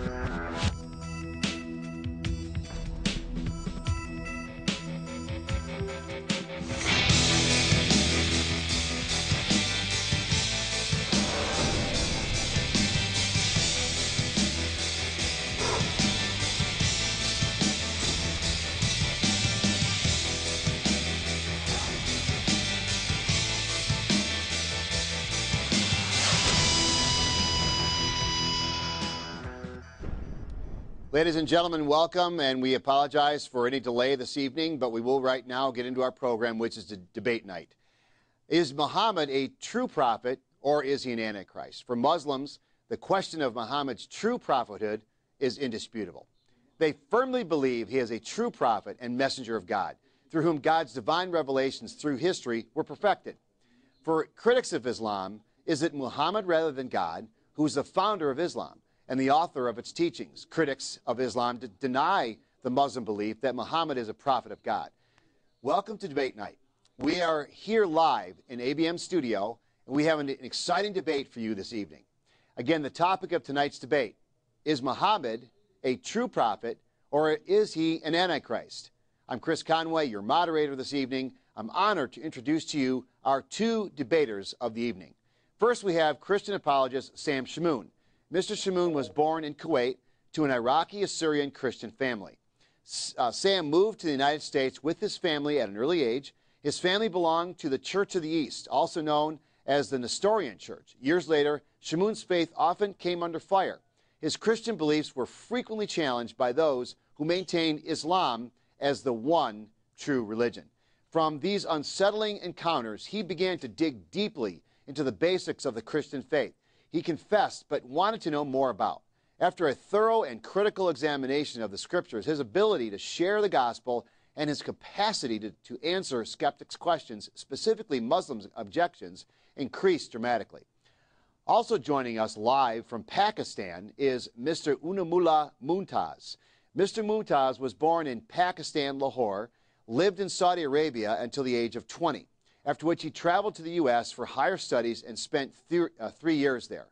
Yeah. Ladies and gentlemen, welcome, and we apologize for any delay this evening, but we will right now get into our program, which is the debate night. Is Muhammad a true prophet or is he an antichrist? For Muslims, the question of Muhammad's true prophethood is indisputable. They firmly believe he is a true prophet and messenger of God, through whom God's divine revelations through history were perfected. For critics of Islam, is it Muhammad rather than God who is the founder of Islam? And the author of its teachings. Critics of Islam to deny the Muslim belief that Muhammad is a prophet of God. Welcome to Debate Night. We are here live in ABN studio, and we have an, exciting debate for you this evening. Again, the topic of tonight's debate is Muhammad a true prophet or is he an antichrist? I'm Chris Conway, your moderator this evening. I'm honored to introduce to you our two debaters of the evening. First, we have Christian apologist Sam Shamoun. Mr. Shamoun was born in Kuwait to an Iraqi Assyrian Christian family. Uh, Sam moved to the United States with his family at an early age. His family belonged to the Church of the East, also known as the Nestorian Church. Years later, Shamoun's faith often came under fire. His Christian beliefs were frequently challenged by those who maintained Islam as the one true religion. From these unsettling encounters, he began to dig deeply into the basics of the Christian faith he confessed but wanted to know more about. After a thorough and critical examination of the scriptures, his ability to share the gospel and his capacity to, to answer skeptics' questions, specifically Muslims' objections, increased dramatically. Also joining us live from Pakistan is Mr. Inamullah Mumtaz. Mr. Mumtaz was born in Pakistan, Lahore, lived in Saudi Arabia until the age of 20 after which he traveled to the U.S. for higher studies and spent th uh, three years there.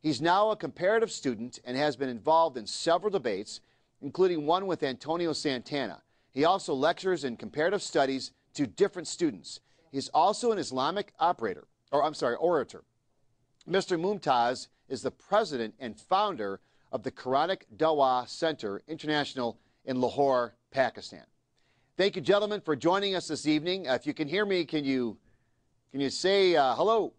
He's now a comparative student and has been involved in several debates, including one with Antonio Santana. He also lectures in comparative studies to different students. He's also an Islamic operator, or I'm sorry, orator. Mr. Mumtaz is the president and founder of the Quranic Dawah Center International in Lahore, Pakistan. Thank you, gentlemen, for joining us this evening. Uh, if you can hear me, can you can you say uh, hello?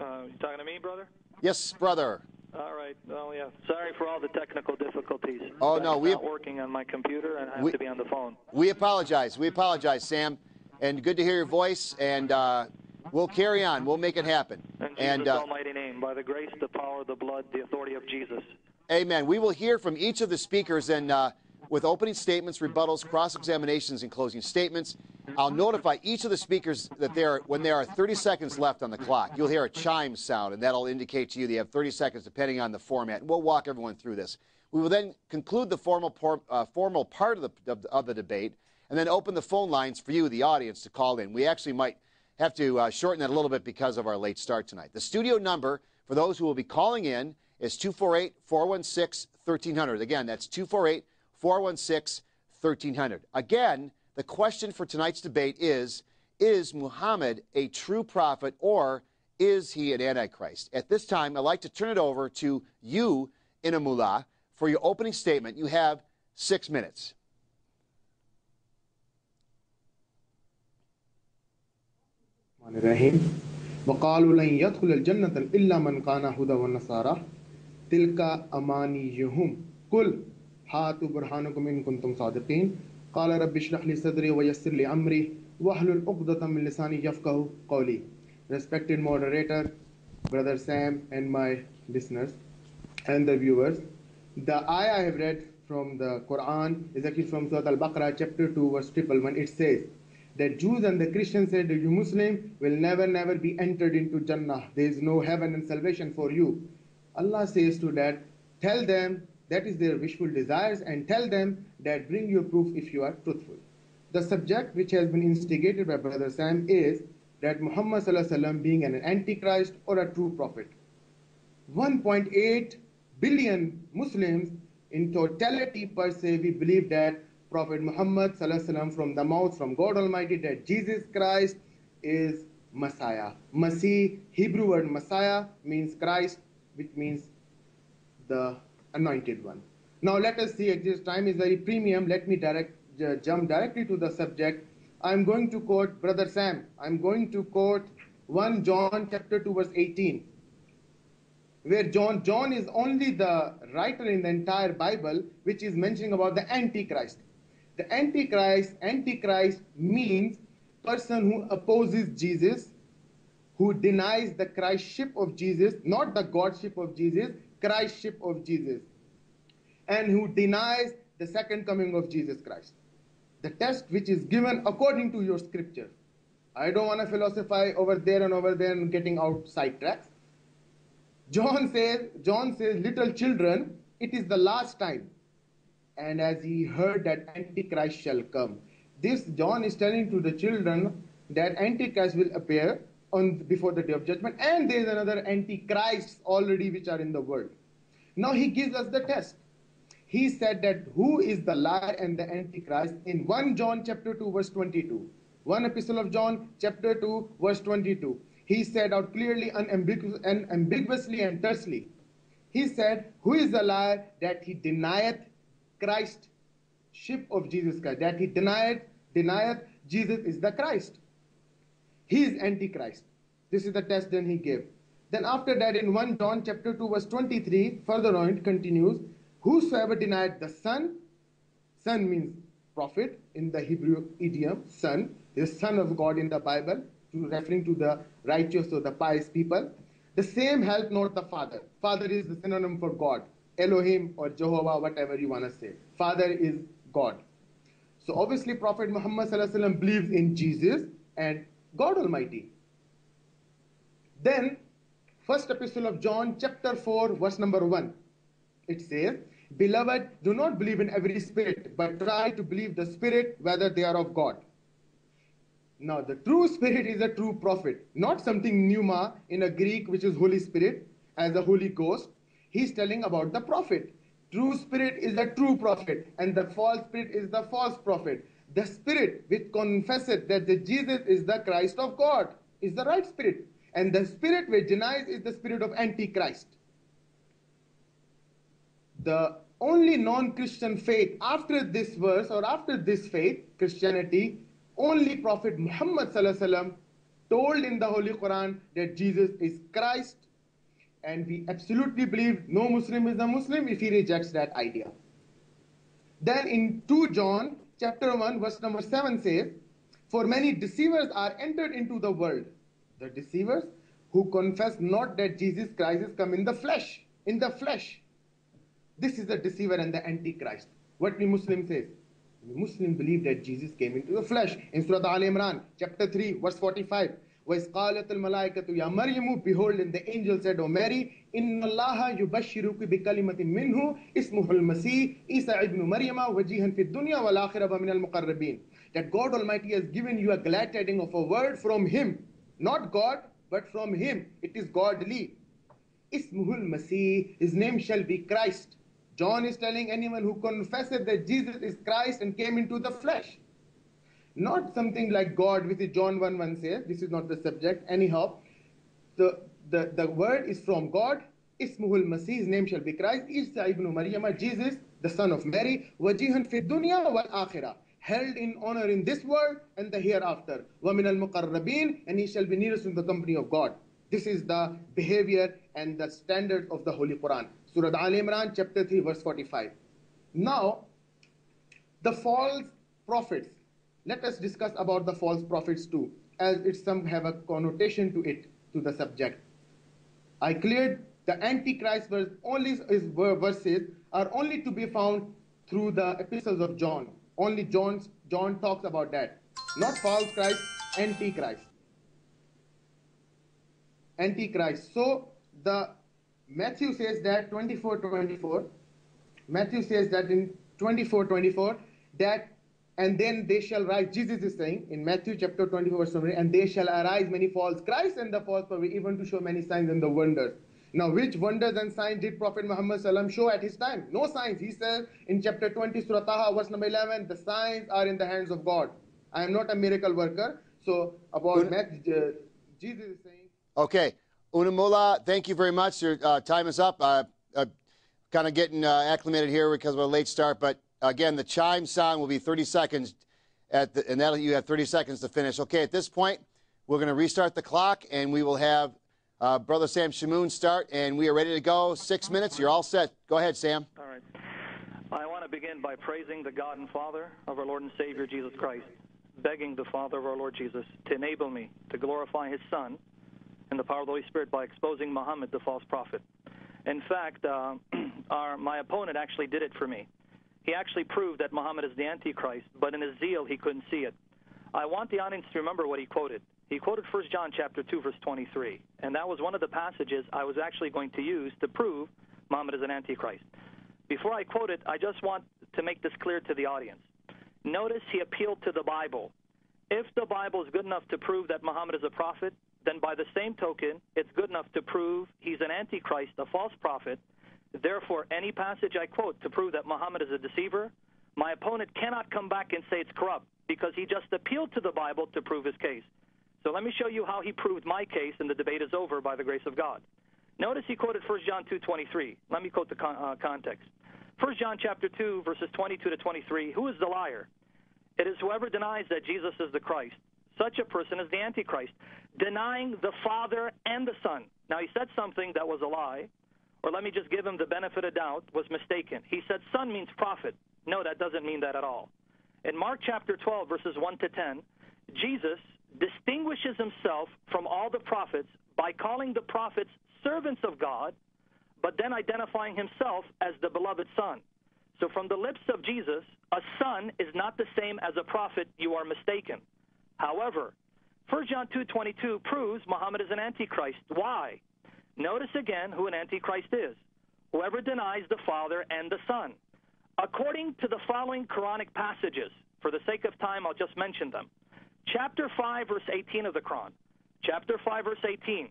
Uh, you talking to me, brother? Yes, brother. All right. Oh, yeah. Sorry for all the technical difficulties. Oh no, we're not working on my computer, and I have we, to be on the phone. We apologize. We apologize, Sam. And good to hear your voice. And uh, we'll carry on. We'll make it happen. In Jesus' and, uh, almighty name, by the grace, the power, the blood, the authority of Jesus. Amen. We will hear from each of the speakers, and uh, with opening statements, rebuttals, cross-examinations, and closing statements. I'll notify each of the speakers that there, when there are 30 seconds left on the clock, you'll hear a chime sound, and that'll indicate to you you have 30 seconds, depending on the format. We'll walk everyone through this. We will then conclude the formal, por, uh, formal part of the, of, of, the debate, and then open the phone lines for you, the audience, to call in. We actually might have to uh, shorten that a little bit because of our late start tonight. The studio number for those who will be calling in is 248 416 1300. Again, that's 248 416 1300. Again, the question for tonight's debate is Is Muhammad a true prophet or is he an antichrist? At this time, I'd like to turn it over to you, Inamullah, for your opening statement. You have six minutes. وقالوا لن يدخل الجنة إلا من كان هدى والنصارى تلك أمانيهم قل هاتوا برهانكم إن كنتم صادقين قال رب اشرح لي صدري ويسر لي أمري واحلل عقدة من لساني يفقه قولي Respected moderator, Brother Sam and my listeners and the viewers, the ayah I have read from the Quran is actually from Surah Al-Baqarah chapter 2 verse 111. It says that Jews and the Christians said you Muslim will never never be entered into Jannah. There is no heaven and salvation for you. Allah says to that, tell them that is their wishful desires and tell them that bring your proof if you are truthful. The subject which has been instigated by Brother Sam is that Muhammad being an antichrist or a true prophet. 1.8 billion Muslims in totality per se, we believe that Prophet Muhammad sallallahu from the mouth from God Almighty that Jesus Christ is Messiah. Masih, Hebrew word Messiah means Christ, which means the anointed one. Now let us see, this time is very premium. Let me direct, uh, jump directly to the subject. I'm going to quote Brother Sam. I'm going to quote 1 John chapter 2 verse 18 where John John is only the writer in the entire Bible which is mentioning about the antichrist. The antichrist antichrist means person who opposes Jesus, who denies the Christship of Jesus, not the Godship of Jesus, Christship of Jesus, and who denies the second coming of Jesus Christ. The test which is given according to your scripture. I don't want to philosophize over there and over there and getting out sidetracks. John says, John says, little children, it is the last time. And as he heard that Antichrist shall come. This John is telling to the children that Antichrist will appear on before the day of judgment, and there is another Antichrist already which are in the world. Now he gives us the test. He said that who is the liar and the Antichrist in 1 John chapter 2 verse 22. 1 epistle of John chapter 2 verse 22 he said out clearly, unambiguous, unambiguously, and tersely. He said, Who is the liar that he denieth Christ, ship of Jesus Christ, that he denieth, denieth Jesus is the Christ. He is Antichrist. This is the test then he gave. Then after that, in 1 John chapter 2, verse 23, further on it continues, Whosoever denied the Son, Son means prophet in the Hebrew idiom, Son, the Son of God in the Bible, referring to the righteous or the pious people. The same help not the Father. Father is the synonym for God. Elohim or Jehovah, whatever you want to say. Father is God. So obviously Prophet Muhammad believes in Jesus and God Almighty. Then, first epistle of John, chapter 4, verse number 1. It says, Beloved, do not believe in every spirit, but try to believe the spirit whether they are of God. Now, the true spirit is a true prophet, not something pneuma in a Greek, which is Holy Spirit, as the Holy Ghost. He's telling about the prophet. True spirit is a true prophet, and the false spirit is the false prophet. The spirit which confesses that the Jesus is the Christ of God is the right spirit, and the spirit which denies is the spirit of Antichrist. The only non Christian faith after this verse or after this faith, Christianity, only Prophet Muhammad told in the Holy Quran that Jesus is Christ, and we absolutely believe no Muslim is a Muslim if he rejects that idea. Then in 2 John chapter 1 verse number 7 says, For many deceivers are entered into the world. The deceivers who confess not that Jesus Christ is come in the flesh. In the flesh. This is the deceiver and the antichrist. What the Muslim says. Muslim believe that Jesus came into the flesh. In Surah Al Imran, chapter 3, verse 45. وَإِذْ قَالَتِ الْمَلَائِكَةُ يَا مَرْيَمُ Behold, and the angel said, O Mary, إِنَّ اللَّهَ يُبَشِّرُكِ بِكَلِمَةٍ مِّنْهُ اسْمُهُ الْمَسِيحِ إِيسَى ابْنُ مَرْيَمَ وَجِيهًا فِي الدُّنْيَا وَالْآخِرَةِ وَمِنَ الْمُقَرَّبِينَ That God Almighty has given you a glad tidings of a word from Him. Not God, but from Him. It is godly. Ismuhul Masih, His name shall be Christ. John is telling anyone who confesses that Jesus is Christ and came into the flesh. Not something like God, which is John 1 1 says. This is not the subject. Anyhow, the, the, the word is from God. Ismuhul Masih, his name shall be Christ. Isa ibn Maryam, Jesus, the son of Mary. Wajihan fi dunya wal akhirah. Held in honor in this world and the hereafter. Wamin al muqarrabin, and he shall be nearest in the company of God. This is the behavior and the standard of the Holy Quran. Surah Al Imran, chapter 3, verse 45. Now, the false prophets. Let us discuss about the false prophets too, as it some have a connotation to it, to the subject. I cleared the Antichrist verse, only his verses are only to be found through the epistles of John. Only John's, John talks about that. Not false Christ, Antichrist. Antichrist. So the Matthew says that 24 24. Matthew says that in 24 24 that and then they shall rise. Jesus is saying in Matthew chapter 24 verse 20, and they shall arise many false Christ and the false prophet, even to show many signs and the wonders. Now, which wonders and signs did Prophet Muhammad sallam show at his time? No signs. He says in chapter 20, Surah Taha, verse number 11, the signs are in the hands of God. I am not a miracle worker. So, about Un- Matt, uh, Jesus is saying, Okay. Inamullah, thank you very much. Your uh, time is up. Uh, uh, kind of getting uh, acclimated here because of a late start. But again, the chime sound will be 30 seconds, at the, and that'll, you have 30 seconds to finish. Okay, at this point, we're going to restart the clock, and we will have uh, Brother Sam Shamoun start, and we are ready to go. Six minutes. You're all set. Go ahead, Sam. All right. I want to begin by praising the God and Father of our Lord and Savior Jesus Christ, begging the Father of our Lord Jesus to enable me to glorify His Son in the power of the Holy Spirit by exposing Muhammad, the false prophet. In fact, uh, our, my opponent actually did it for me. He actually proved that Muhammad is the Antichrist, but in his zeal, he couldn't see it. I want the audience to remember what he quoted. He quoted 1 John chapter 2 verse 23, and that was one of the passages I was actually going to use to prove Muhammad is an antichrist. Before I quote it, I just want to make this clear to the audience. Notice he appealed to the Bible. If the Bible is good enough to prove that Muhammad is a prophet, then by the same token, it's good enough to prove he's an antichrist, a false prophet. Therefore, any passage I quote to prove that Muhammad is a deceiver, my opponent cannot come back and say it's corrupt because he just appealed to the Bible to prove his case. So let me show you how he proved my case, and the debate is over by the grace of God. Notice he quoted 1 John 2:23. Let me quote the con- uh, context. 1 John chapter 2 verses 22 to 23. Who is the liar? It is whoever denies that Jesus is the Christ. Such a person is the Antichrist, denying the Father and the Son. Now he said something that was a lie, or let me just give him the benefit of doubt, was mistaken. He said Son means prophet. No, that doesn't mean that at all. In Mark chapter 12 verses 1 to 10, Jesus distinguishes himself from all the prophets by calling the prophets servants of God, but then identifying himself as the beloved Son. So from the lips of Jesus, a son is not the same as a prophet. You are mistaken. However, 1 John 2:22 proves Muhammad is an antichrist. Why? Notice again who an antichrist is. Whoever denies the Father and the Son. According to the following Quranic passages, for the sake of time, I'll just mention them. Chapter 5, verse 18 of the Quran. Chapter 5, verse 18.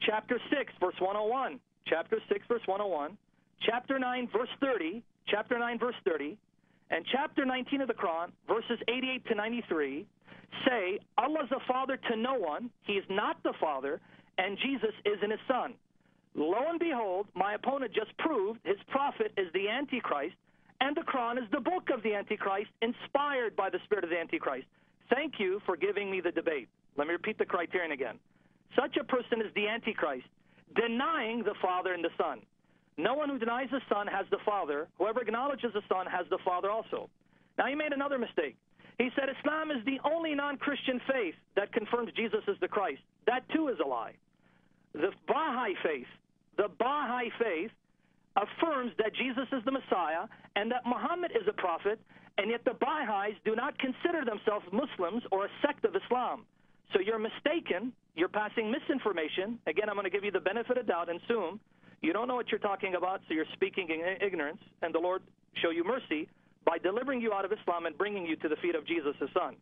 Chapter 6, verse 101. Chapter 6, verse 101. Chapter 9, verse 30. Chapter 9, verse 30. And chapter 19 of the Quran, verses 88 to 93, say, Allah is a father to no one. He is not the father, and Jesus isn't his son. Lo and behold, my opponent just proved his prophet is the Antichrist, and the Quran is the book of the Antichrist, inspired by the spirit of the Antichrist. Thank you for giving me the debate. Let me repeat the criterion again. Such a person is the Antichrist, denying the Father and the Son. No one who denies the Son has the Father. Whoever acknowledges the Son has the Father also. Now, he made another mistake. He said Islam is the only non Christian faith that confirms Jesus is the Christ. That too is a lie. The Baha'i faith, the Baha'i faith affirms that Jesus is the Messiah and that Muhammad is a prophet, and yet the Baha'is do not consider themselves Muslims or a sect of Islam. So you're mistaken. You're passing misinformation. Again, I'm going to give you the benefit of doubt and assume you don't know what you're talking about, so you're speaking in ignorance, and the Lord show you mercy by delivering you out of Islam and bringing you to the feet of Jesus, his son.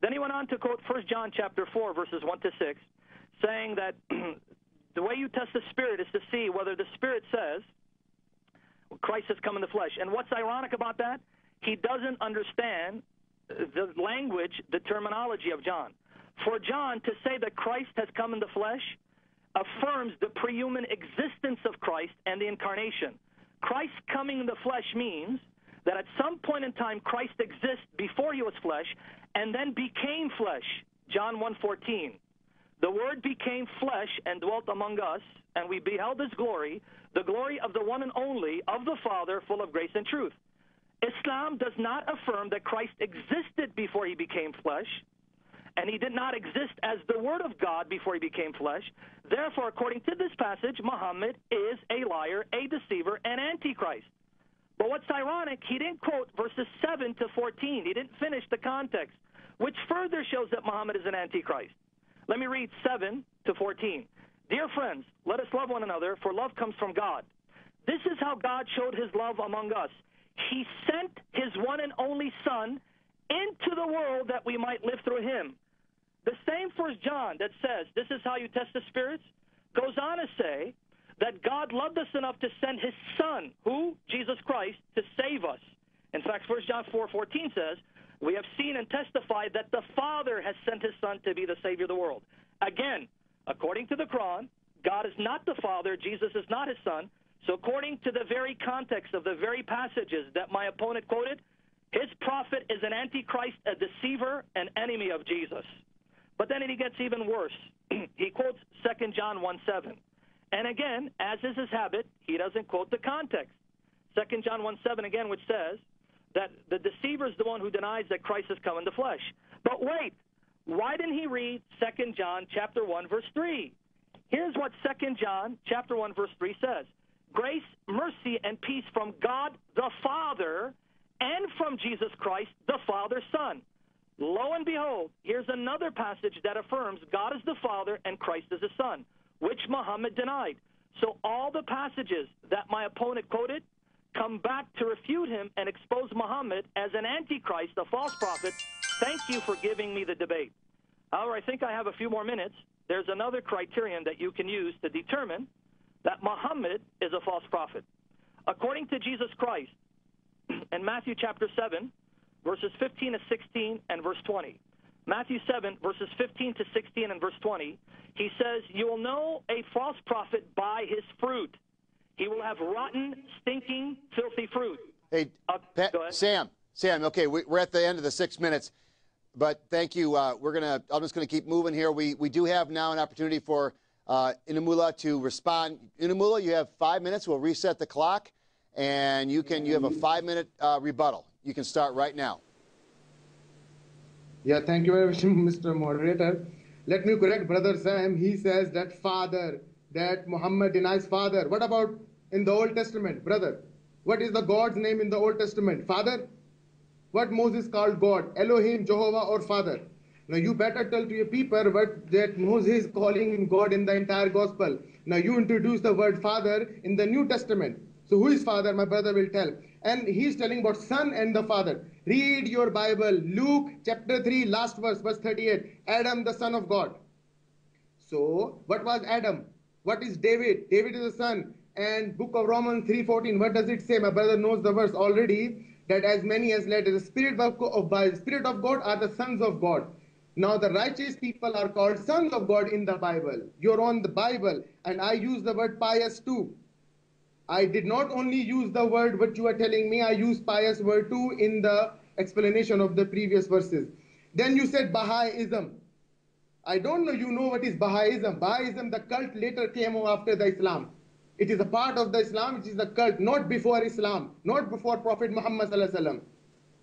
Then he went on to quote 1 John chapter 4, verses 1 to 6, saying that the way you test the Spirit is to see whether the Spirit says Christ has come in the flesh. And what's ironic about that? He doesn't understand the language, the terminology of John. For John to say that Christ has come in the flesh affirms the prehuman existence of Christ and the incarnation. Christ coming in the flesh means that at some point in time Christ exists before he was flesh and then became flesh. John 1:14. The word became flesh and dwelt among us, and we beheld his glory, the glory of the one and only of the Father, full of grace and truth. Islam does not affirm that Christ existed before he became flesh, and he did not exist as the Word of God before he became flesh. Therefore, according to this passage, Muhammad is a liar, a deceiver, an antichrist. But what's ironic, he didn't quote verses 7 to 14. He didn't finish the context, which further shows that Muhammad is an antichrist. Let me read 7 to 14. Dear friends, let us love one another, for love comes from God. This is how God showed his love among us. He sent his one and only Son into the world that we might live through him. The same First John that says this is how you test the spirits goes on to say, that God loved us enough to send his son, who? Jesus Christ, to save us. In fact, 1 John 4 14 says, We have seen and testified that the Father has sent his son to be the Savior of the world. Again, according to the Quran, God is not the Father, Jesus is not his son. So, according to the very context of the very passages that my opponent quoted, his prophet is an antichrist, a deceiver, an enemy of Jesus. But then it gets even worse. he quotes 2 John 1 7. And again, as is his habit, he doesn't quote the context. 2 John 1 7 again, which says that the deceiver is the one who denies that Christ has come in the flesh. But wait, why didn't he read 2 John chapter 1 verse 3? Here's what 2 John chapter 1 verse 3 says. Grace, mercy, and peace from God the Father and from Jesus Christ, the Father's Son. Lo and behold, here's another passage that affirms God is the Father and Christ is the Son, which Muhammad denied. So all the passages that my opponent quoted come back to refute him and expose Muhammad as an antichrist, a false prophet. Thank you for giving me the debate. However, I think I have a few more minutes. There's another criterion that you can use to determine that Muhammad is a false prophet. According to Jesus Christ, in Matthew chapter 7, verses 15 to 16 and verse 20. Matthew 7, verses 15 to 16 and verse 20, he says, You will know a false prophet by his fruit. He will have rotten, stinking, filthy fruit. Hey, Uh, Pat. Sam, Sam. Okay, we, we're at the end of the six minutes, but thank you. Uh, we're gonna. I'm just gonna keep moving here. We we do have now an opportunity for uh, Inamullah to respond. Inamullah, you have five minutes. We'll reset the clock, and you can. You have a five minute uh, rebuttal. You can start right now. Yeah, thank you very much, Mr. Moderator. Let me correct Brother Sam. He says that father, that Muhammad denies father. What about in the Old Testament, brother? What is the God's name in the Old Testament? Father? What Moses called God? Elohim, Jehovah, or Father? Now you better tell to your people what that Moses is calling God in the entire gospel. Now you introduce the word Father in the New Testament. So who is Father? My brother will tell. And he's telling about Son and the Father. Read your Bible, Luke chapter 3, last verse, verse 38. Adam, the Son of God. So, what was Adam? What is David? David is a son. And book of Romans 3.14, what does it say? My brother knows the verse already, that as many as led the Spirit of, of, by the Spirit of God are the sons of God. Now the righteous people are called sons of God in the Bible. You're on the Bible, and I use the word pious too. I did not only use the word what you are telling me, I used pious word too in the explanation of the previous verses. Then you said Baha'ism. I don't know you know what is Baha'ism. Baha'ism, the cult later came after the Islam. It is a part of the Islam, it is a cult, not before Islam, not before Prophet Muhammad.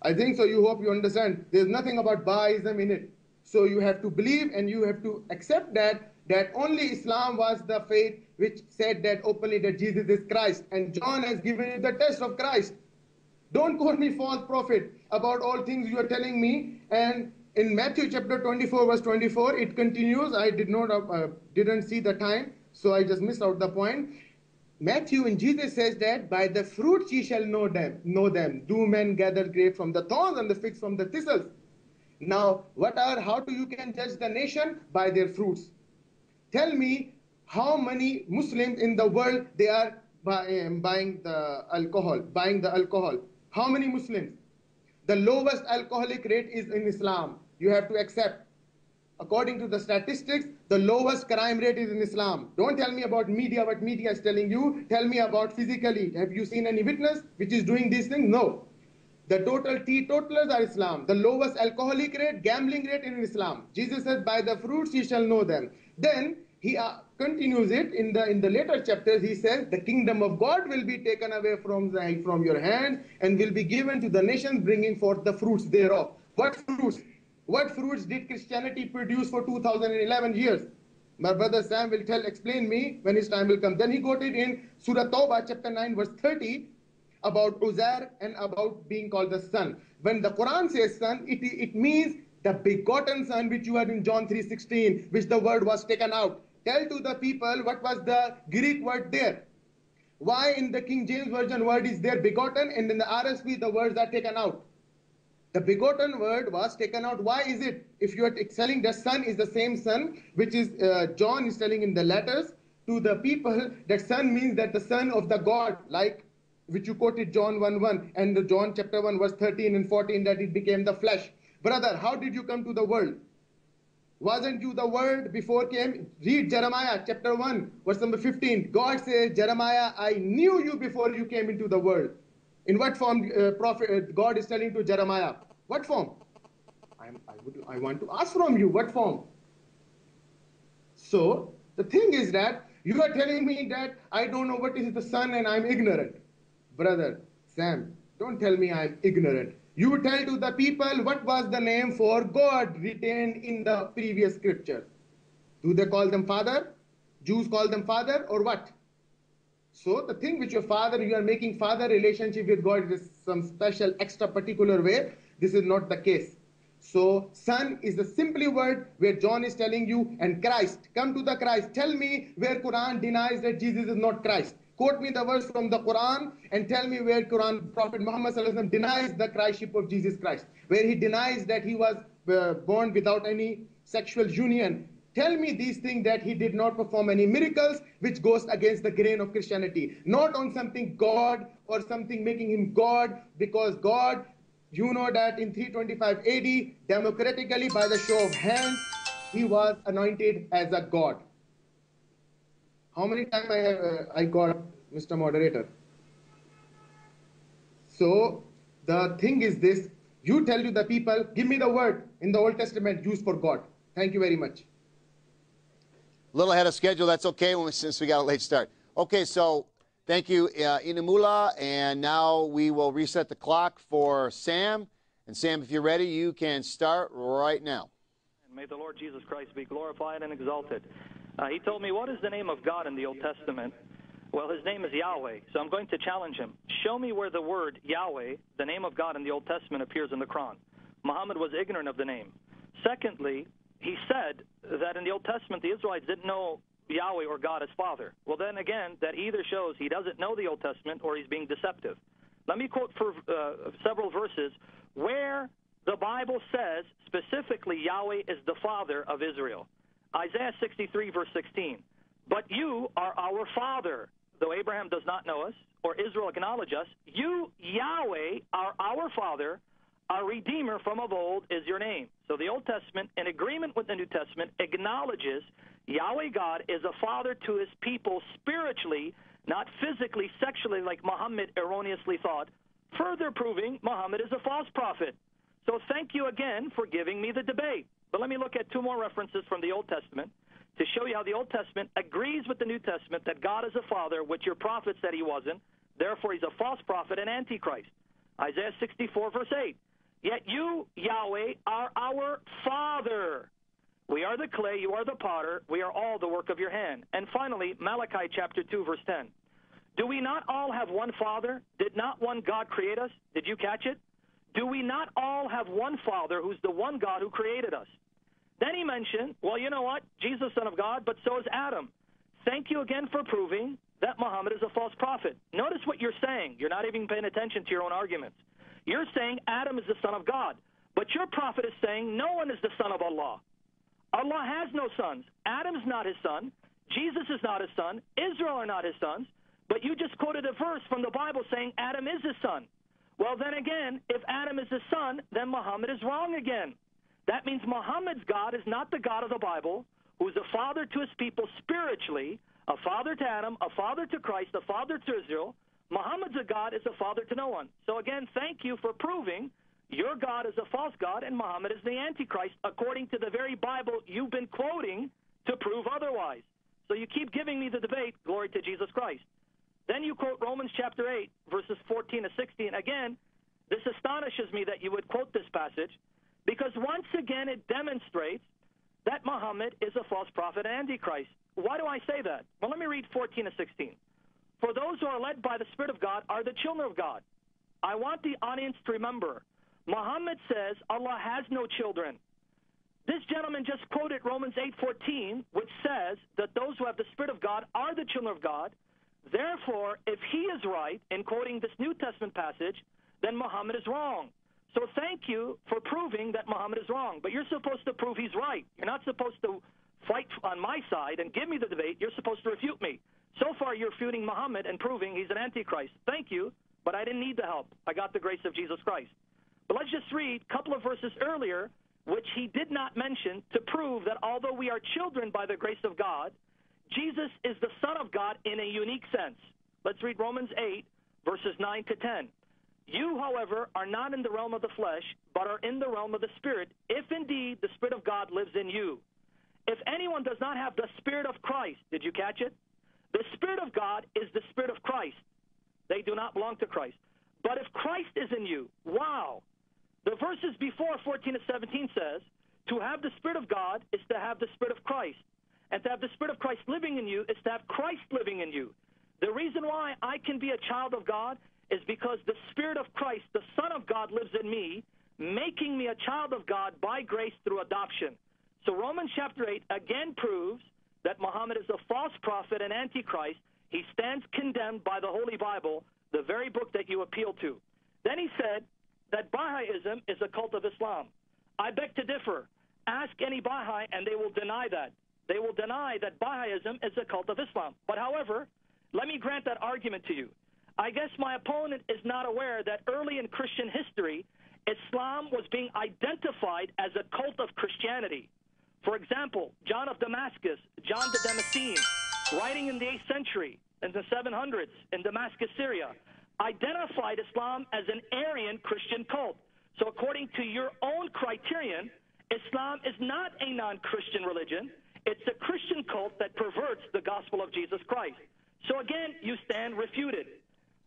I think so. You hope you understand. There's nothing about Baha'ism in it. So you have to believe and you have to accept that that only Islam was the faith which said that openly that Jesus is Christ, and John has given you the test of Christ. Don't call me false prophet about all things you are telling me. And in Matthew chapter 24, verse 24, it continues. I did not uh, didn't see the time, so I just missed out the point. Matthew and Jesus says that by the fruits ye shall know them. Know them. Do men gather grapes from the thorns and the figs from the thistles? Now, what are how do you can judge the nation by their fruits? Tell me how many Muslims in the world they are buy, um, buying the alcohol, buying the alcohol. How many Muslims? The lowest alcoholic rate is in Islam. You have to accept. According to the statistics, the lowest crime rate is in Islam. Don't tell me about media, what media is telling you. Tell me about physically. Have you seen any witness which is doing these things? No. The total teetotalers are Islam. The lowest alcoholic rate, gambling rate in Islam. Jesus said, by the fruits you shall know them. Then he uh, continues it in the in the later chapters. He says, the kingdom of God will be taken away from the, from your hand and will be given to the nations, bringing forth the fruits thereof. What fruits? What fruits did Christianity produce for 2011 years? My brother Sam will tell, explain me when his time will come. Then he quoted in Surah Tawbah, chapter 9, verse 30, about Uzair and about being called the son. When the Quran says son, it, it means the begotten son which you had in John 3.16, which the word was taken out. Tell to the people what was the Greek word there. Why in the King James Version word is there begotten and in the RSV the words are taken out. The begotten word was taken out. Why is it? If you are telling the son is the same son, which is uh, John is telling in the letters, to the people that son means that the son of the God, like which you quoted John 1 1 and the John chapter 1, verse 13 and 14, that it became the flesh. Brother, how did you come to the world? Wasn't you the word before came? Read Jeremiah chapter 1, verse number 15. God says, Jeremiah, I knew you before you came into the world. In what form uh, prophet uh, God is telling to Jeremiah? What form? I'm, I, would, I want to ask from you, what form? So the thing is that you are telling me that I don't know what is the son and I'm ignorant. Brother, Sam, don't tell me I'm ignorant. You tell to the people what was the name for God written in the previous scripture. Do they call them father? Jews call them father or what? So the thing which your father, you are making father relationship with God is some special extra particular way. This is not the case. So son is the simply word where John is telling you and Christ. Come to the Christ. Tell me where Quran denies that Jesus is not Christ. Quote me the verse from the Quran and tell me where Quran Prophet Muhammad denies the Christship of Jesus Christ, where he denies that he was uh, born without any sexual union. Tell me these things that he did not perform any miracles, which goes against the grain of Christianity. Not on something God or something making him God, because God, you know that in 325 AD, democratically by the show of hands, he was anointed as a God. How many times I have uh, I got Mr. Moderator? So the thing is this: you tell to the people, give me the word in the Old Testament used for God. Thank you very much. A little ahead of schedule. That's okay we, since we got a late start. Okay, so thank you, uh, Inamullah, and now we will reset the clock for Sam. And Sam, if you're ready, you can start right now. May the Lord Jesus Christ be glorified and exalted. Uh, he told me, What is the name of God in the Old Testament? Well, his name is Yahweh. So I'm going to challenge him. Show me where the word Yahweh, the name of God in the Old Testament, appears in the Quran. Muhammad was ignorant of the name. Secondly, he said that in the Old Testament the Israelites didn't know Yahweh or God as Father. Well, then again, that either shows he doesn't know the Old Testament or he's being deceptive. Let me quote for uh, several verses where the Bible says specifically Yahweh is the Father of Israel. Isaiah 63, verse 16. But you are our Father, though Abraham does not know us, or Israel acknowledge us. You, Yahweh, are our Father. Our Redeemer from of old is your name. So the Old Testament, in agreement with the New Testament, acknowledges Yahweh God is a father to his people spiritually, not physically, sexually, like Muhammad erroneously thought, further proving Muhammad is a false prophet. So thank you again for giving me the debate. But let me look at two more references from the Old Testament to show you how the Old Testament agrees with the New Testament that God is a father, which your prophet said he wasn't. Therefore, he's a false prophet and antichrist. Isaiah 64, verse 8. Yet you, Yahweh, are our Father. We are the clay, you are the potter, we are all the work of your hand. And finally, Malachi chapter 2, verse 10. Do we not all have one Father? Did not one God create us? Did you catch it? Do we not all have one Father who's the one God who created us? Then he mentioned, well, you know what? Jesus, Son of God, but so is Adam. Thank you again for proving that Muhammad is a false prophet. Notice what you're saying. You're not even paying attention to your own arguments. You're saying Adam is the Son of God, but your prophet is saying no one is the Son of Allah. Allah has no sons. Adam's not his son. Jesus is not his son. Israel are not his sons. But you just quoted a verse from the Bible saying Adam is his son. Well, then again, if Adam is his son, then Muhammad is wrong again. That means Muhammad's God is not the God of the Bible, who is a father to his people spiritually, a father to Adam, a father to Christ, a father to Israel. Muhammad's a God is a father to no one. So again, thank you for proving your God is a false God and Muhammad is the Antichrist, according to the very Bible you've been quoting to prove otherwise. So you keep giving me the debate, glory to Jesus Christ. Then you quote Romans chapter 8, verses 14 to 16. Again, this astonishes me that you would quote this passage because once again it demonstrates that Muhammad is a false prophet and antichrist. Why do I say that? Well, let me read 14 to 16. For those who are led by the Spirit of God are the children of God. I want the audience to remember Muhammad says Allah has no children. This gentleman just quoted Romans 8:14, which says that those who have the Spirit of God are the children of God. Therefore, if he is right in quoting this New Testament passage, then Muhammad is wrong. So thank you for proving that Muhammad is wrong. But you're supposed to prove he's right. You're not supposed to fight on my side and give me the debate, you're supposed to refute me. So far, you're refuting Muhammad and proving he's an antichrist. Thank you, but I didn't need the help. I got the grace of Jesus Christ. But let's just read a couple of verses earlier, which he did not mention, to prove that although we are children by the grace of God, Jesus is the Son of God in a unique sense. Let's read Romans 8, verses 9 to 10. You, however, are not in the realm of the flesh, but are in the realm of the Spirit, if indeed the Spirit of God lives in you. If anyone does not have the Spirit of Christ, did you catch it? The Spirit of God is the Spirit of Christ. They do not belong to Christ. But if Christ is in you, wow. The verses before 14 to 17 says, to have the Spirit of God is to have the Spirit of Christ. And to have the Spirit of Christ living in you is to have Christ living in you. The reason why I can be a child of God is because the Spirit of Christ, the Son of God, lives in me, making me a child of God by grace through adoption. So Romans chapter 8 again proves that Muhammad is a false prophet and antichrist. He stands condemned by the Holy Bible, the very book that you appeal to. Then he said that Baha'ism is a cult of Islam. I beg to differ. Ask any Baha'i and they will deny that. They will deny that Baha'ism is a cult of Islam. But however, let me grant that argument to you. I guess my opponent is not aware that early in Christian history, Islam was being identified as a cult of Christianity. For example, John of Damascus, John the Damascene, writing in the 8th century, in the 700s, in Damascus, Syria, identified Islam as an Arian Christian cult. So, according to your own criterion, Islam is not a non Christian religion. It's a Christian cult that perverts the gospel of Jesus Christ. So, again, you stand refuted.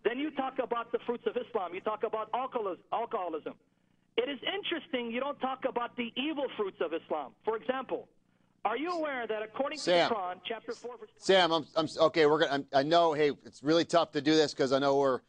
Then you talk about the fruits of Islam. You talk about alcoholism. It is interesting you don't talk about the evil fruits of Islam. For example, are you aware that according Sam, to the Quran, chapter 4, verse Sam, I'm, I'm okay. We're gonna. i know. Hey, it's really tough to do this because I know we're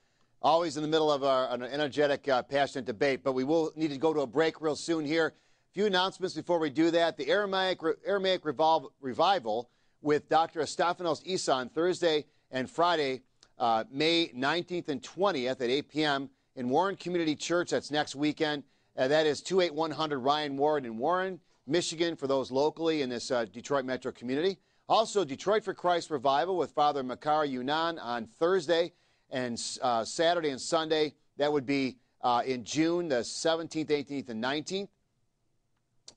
always in the middle of our, an energetic, uh, passionate debate. But we will need to go to a break real soon here. A few announcements before we do that. The Aramaic Aramaic Revolve, Revival with Dr. Estefanos Isan Thursday and Friday, uh, May 19th and 20th at 8 p.m. in Warren Community Church. That's next weekend. Uh, that is 28100 Ryan Ward in Warren, Michigan, for those locally in this uh, Detroit metro community. Also, Detroit for Christ Revival with Father Makar Yunan on Thursday and uh, Saturday and Sunday. That would be uh, in June, the 17th, 18th, and 19th.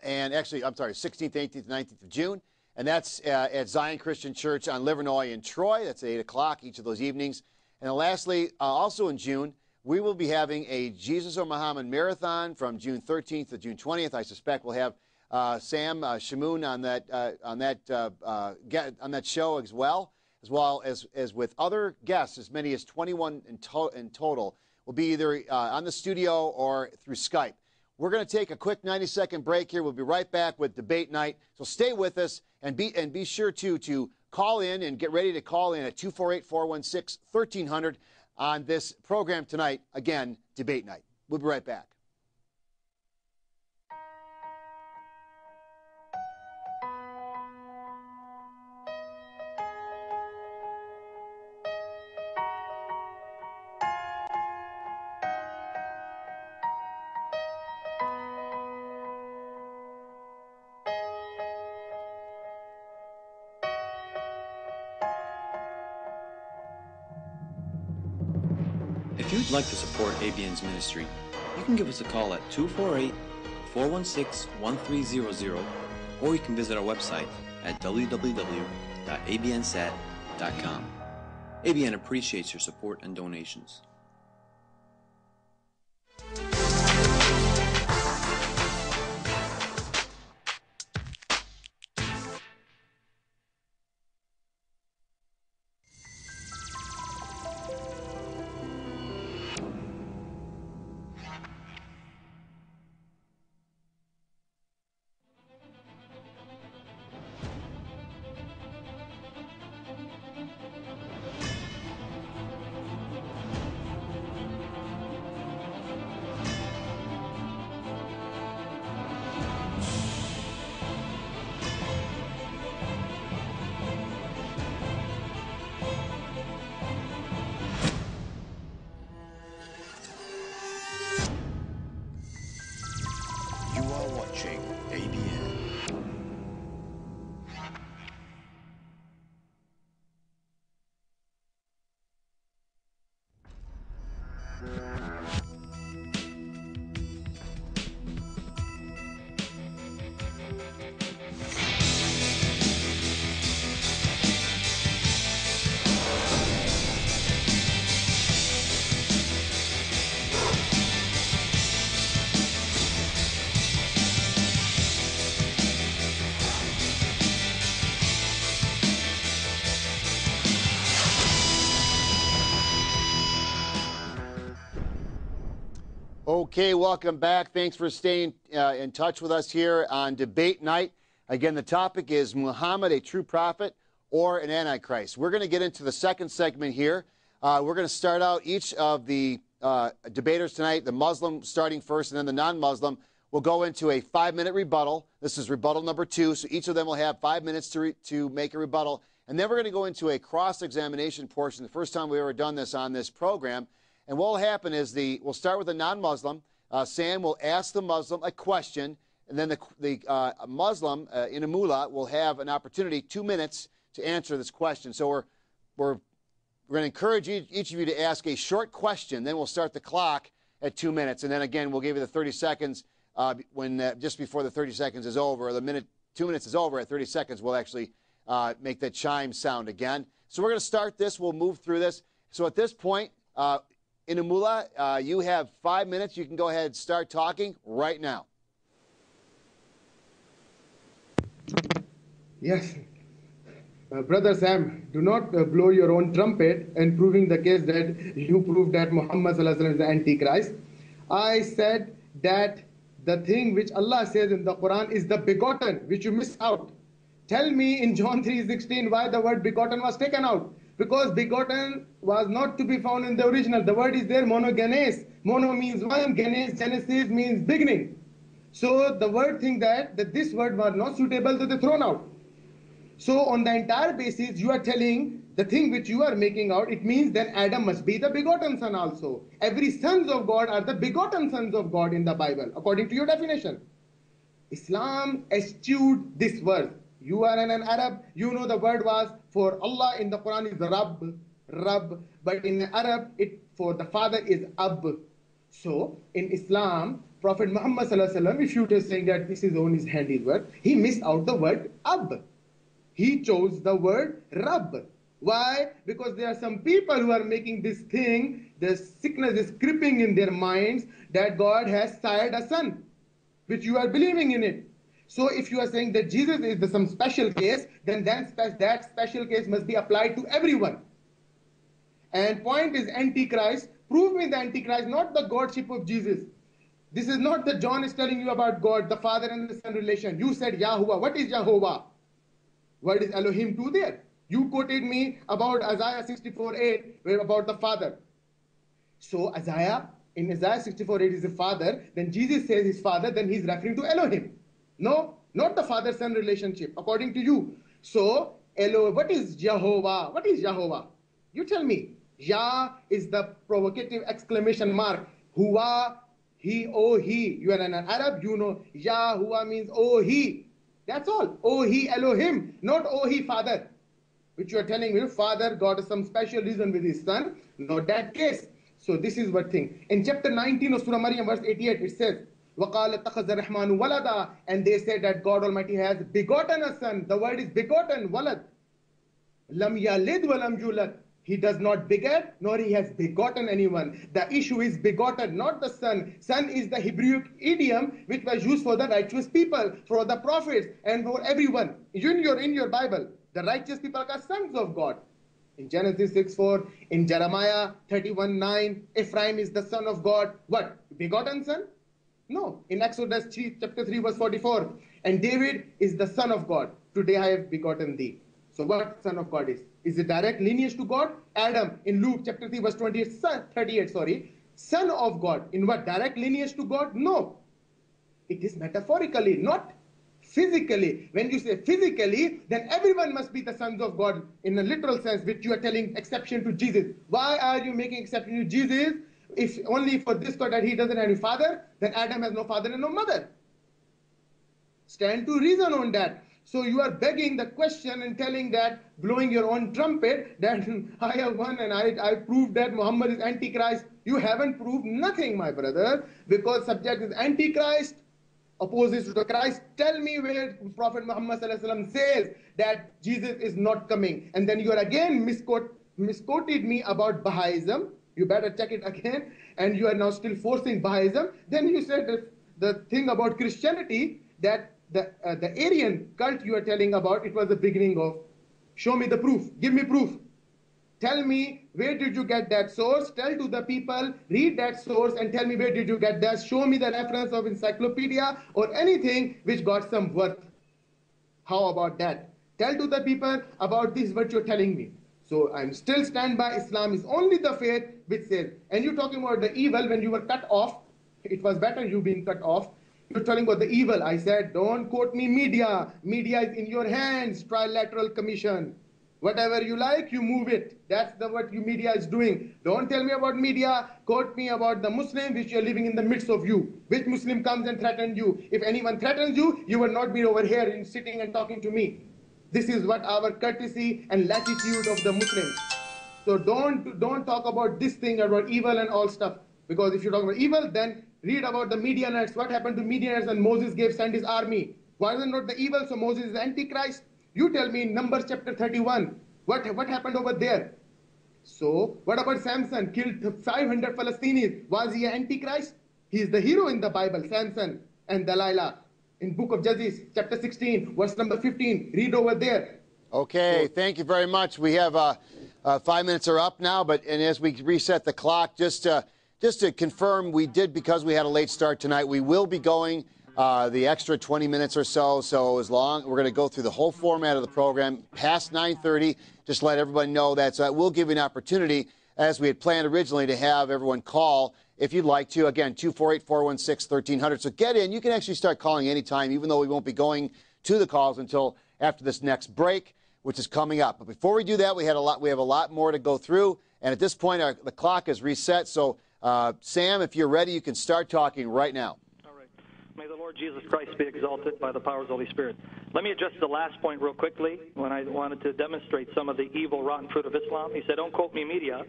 And actually, I'm sorry, 16th, 18th, 19th of June. And that's uh, at Zion Christian Church on Livernois in Troy. That's at 8 o'clock each of those evenings. And lastly, uh, also in June, we will be having a Jesus or Muhammad marathon from June 13th to June 20th. I suspect we'll have uh, Sam uh, Shamoun on that uh, on that uh, uh, get, on that show as well, as well as as with other guests, as many as 21 in, to in total. Will be either uh, on the studio or through Skype. We're going to take a quick 90 second break here. We'll be right back with debate night. So stay with us and be and be sure to to call in and get ready to call in at 248 416 1300 on this program tonight. Again, debate night. We'll be right back. You'd like to support ABN's ministry, you can give us a call at 248 416 1300 or you can visit our website at www.abnsat.com. ABN appreciates your support and donations. Okay, welcome back. Thanks for staying uh, in touch with us here on debate night. Again, the topic is Muhammad, a true prophet or an antichrist. We're going to get into the second segment here. Uh, we're going to start out each of the uh, debaters tonight, the Muslim starting first and then the non Muslim. We'll go into a five minute rebuttal. This is rebuttal number two. So each of them will have five minutes to, to make a rebuttal. And then we're going to go into a cross examination portion, the first time we've ever done this on this program. And what will happen is the we'll start with a non-Muslim. Uh, Sam will ask the Muslim a question, and then the, the uh, Muslim uh, Inamullah will have an opportunity, two minutes, to answer this question. So we're we're we're going to encourage each, each of you to ask a short question. Then we'll start the clock at two minutes, and then again we'll give you the 30 seconds uh, when uh, just before the 30 seconds is over, or the minute two minutes is over. At 30 seconds, we'll actually uh, make that chime sound again. So we're going to start this. We'll move through this. So at this point, uh, Inamullah, uh, you have five minutes. You can go ahead and start talking right now. Yes. Uh, Brother Sam, do not uh, blow your own trumpet and proving the case that you proved that Muhammad is the Antichrist. I said that the thing which Allah says in the Quran is the begotten, which you miss out. Tell me in John 3.16 why the word begotten was taken out. Because begotten was not to be found in the original. The word is there, monogenes. Mono means one, genes, genesis means beginning. So the word think that, that this word was not suitable, so they thrown out. So on the entire basis, you are telling the thing which you are making out, it means then Adam must be the begotten son also. Every sons of God are the begotten sons of God in the Bible, according to your definition. Islam eschewed this word. You are an, Arab, you know the word was for Allah in the Quran is Rabb, Rabb, but in Arab it for the father is Ab. So in Islam, Prophet Muhammad Sallallahu if you were saying that this is on his handiwork, he missed out the word Ab. He chose the word Rabb. Why? Because there are some people who are making this thing, the sickness is creeping in their minds that God has sired a son, which you are believing in it. So if you are saying that Jesus is the, some special case, then that, that special case must be applied to everyone. And point is Antichrist. Prove me the Antichrist, not the Godship of Jesus. This is not that John is telling you about God, the Father and the Son relation. You said Yahuwah. What is Yahuwah? What is Elohim to there? You quoted me about Isaiah 64 8, about the Father. So Isaiah, in Isaiah 64 8 is the Father, then Jesus says his Father, then he's referring to Elohim. No, not the father-son relationship, according to you. So, Elo, what is Jehovah? What is Jehovah? You tell me. Yah is the provocative exclamation mark. Huwa, he, oh, he. You are an Arab, you know Yahuwah means oh, he. That's all. Oh, he, Elohim, not oh, he, father. Which you are telling me, father got some special reason with his son. Not that case. So this is what thing. In chapter 19 of Surah Maryam, verse 88, it says, وَقَالَ اتَّخَذَ الرَّحْمَنُ وَلَدًا And they said that God Almighty has begotten a son. The word is begotten, walad. Lam yalid walam yulad. He does not beget, nor he has begotten anyone. The issue is begotten, not the son. Son is the Hebrew idiom which was used for the righteous people, for the prophets, and for everyone. In your, in your Bible, the righteous people are sons of God. In Genesis 6 4, in Jeremiah 31 9, Ephraim is the son of God. What? Begotten son? No. In Exodus 3, chapter 3, verse 44, and David is the son of God. Today I have begotten thee. So what son of God is? Is it direct lineage to God? Adam in Luke chapter 3, verse 28, son, 38, sorry, son of God. In what? Direct lineage to God? No. It is metaphorically, not physically. When you say physically, then everyone must be the sons of God in a literal sense, which you are telling exception to Jesus. Why are you making exception to Jesus? If only for this God that he doesn't have any father, then Adam has no father and no mother. Stand to reason on that. So you are begging the question and telling that, blowing your own trumpet, that I have won and I, I proved that Muhammad is Antichrist. You haven't proved nothing, my brother, because subject is Antichrist, opposes to the Christ. Tell me where Prophet Muhammad says that Jesus is not coming. And then you are again misquote, misquoted me about Baha'ism you better check it again, and you are now still forcing Bahaism. Then you said the thing about Christianity that the, uh, the Arian cult you are telling about, it was the beginning of show me the proof, give me proof. Tell me where did you get that source? Tell to the people, read that source and tell me where did you get that. Show me the reference of encyclopedia or anything which got some worth. How about that? Tell to the people about this what you're telling me. So I'm still stand by Islam is only the faith which says, and you're talking about the evil when you were cut off. It was better you being cut off. You're telling about the evil. I said, don't quote me media. Media is in your hands. Trilateral commission. Whatever you like, you move it. That's the what you media is doing. Don't tell me about media. Quote me about the Muslim which you're living in the midst of you. Which Muslim comes and threatens you? If anyone threatens you, you will not be over here in sitting and talking to me. This is what our courtesy and latitude of the Muslims. So don't don't talk about this thing about evil and all stuff. Because if you talk about evil, then read about the Midianites. What happened to Midianites and Moses gave sent his army? Why is not the evil? So Moses is Antichrist. You tell me in Numbers chapter 31, what, what happened over there? So, what about Samson? Killed 500 Palestinians. Was he an Antichrist? He is the hero in the Bible, Samson and Delilah. In book of Judges, chapter 16, verse number 15. Read over there. Okay, thank you very much. We have uh, uh, five minutes are up now, but and as we reset the clock, just to, just to confirm, we did because we had a late start tonight. We will be going uh, the extra 20 minutes or so. So as long we're going to go through the whole format of the program past 9:30. Just let everybody know that so we'll give you an opportunity, as we had planned originally, to have everyone call if you'd like to. Again, 248-416-1300. So get in. You can actually start calling anytime, even though we won't be going to the calls until after this next break, which is coming up. But before we do that, we had a lot. We have a lot more to go through, and at this point, our, the clock is reset. So, uh, Sam, if you're ready, you can start talking right now. All right. May the Lord Jesus Christ be exalted by the power of the Holy Spirit. Let me address the last point real quickly when I wanted to demonstrate some of the evil, rotten fruit of Islam. He said, Don't quote me media,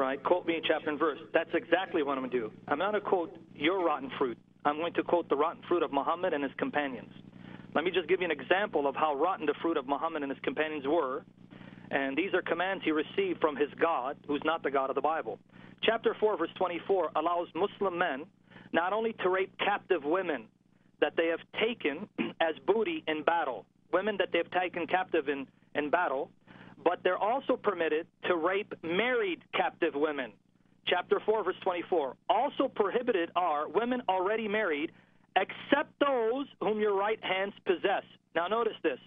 right? Quote me chapter and verse. That's exactly what I'm going to do. I'm not going to quote your rotten fruit. I'm going to quote the rotten fruit of Muhammad and his companions. Let me just give you an example of how rotten the fruit of Muhammad and his companions were. And these are commands he received from his God, who's not the God of the Bible. Chapter 4, verse 24 allows Muslim men not only to rape captive women that they have taken as booty in battle, women that they've taken captive in, in battle, but they're also permitted to rape married captive women. Chapter 4, verse 24. Also prohibited are women already married, except those whom your right hands possess. Now, notice this.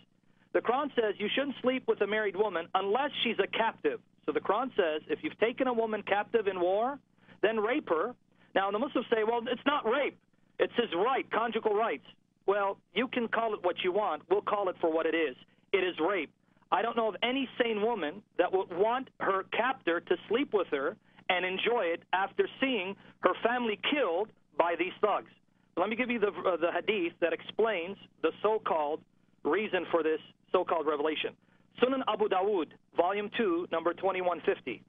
The Quran says you shouldn't sleep with a married woman unless she's a captive. So the Quran says if you've taken a woman captive in war, then rape her. Now, the Muslims say, well, it's not rape. It's his right, conjugal rights. Well, you can call it what you want. We'll call it for what it is. It is rape. I don't know of any sane woman that would want her captor to sleep with her and enjoy it after seeing her family killed by these thugs. Let me give you the, uh, the hadith that explains the so called reason for this so called revelation. Sunan Abu Dawud, Volume 2, number 2150.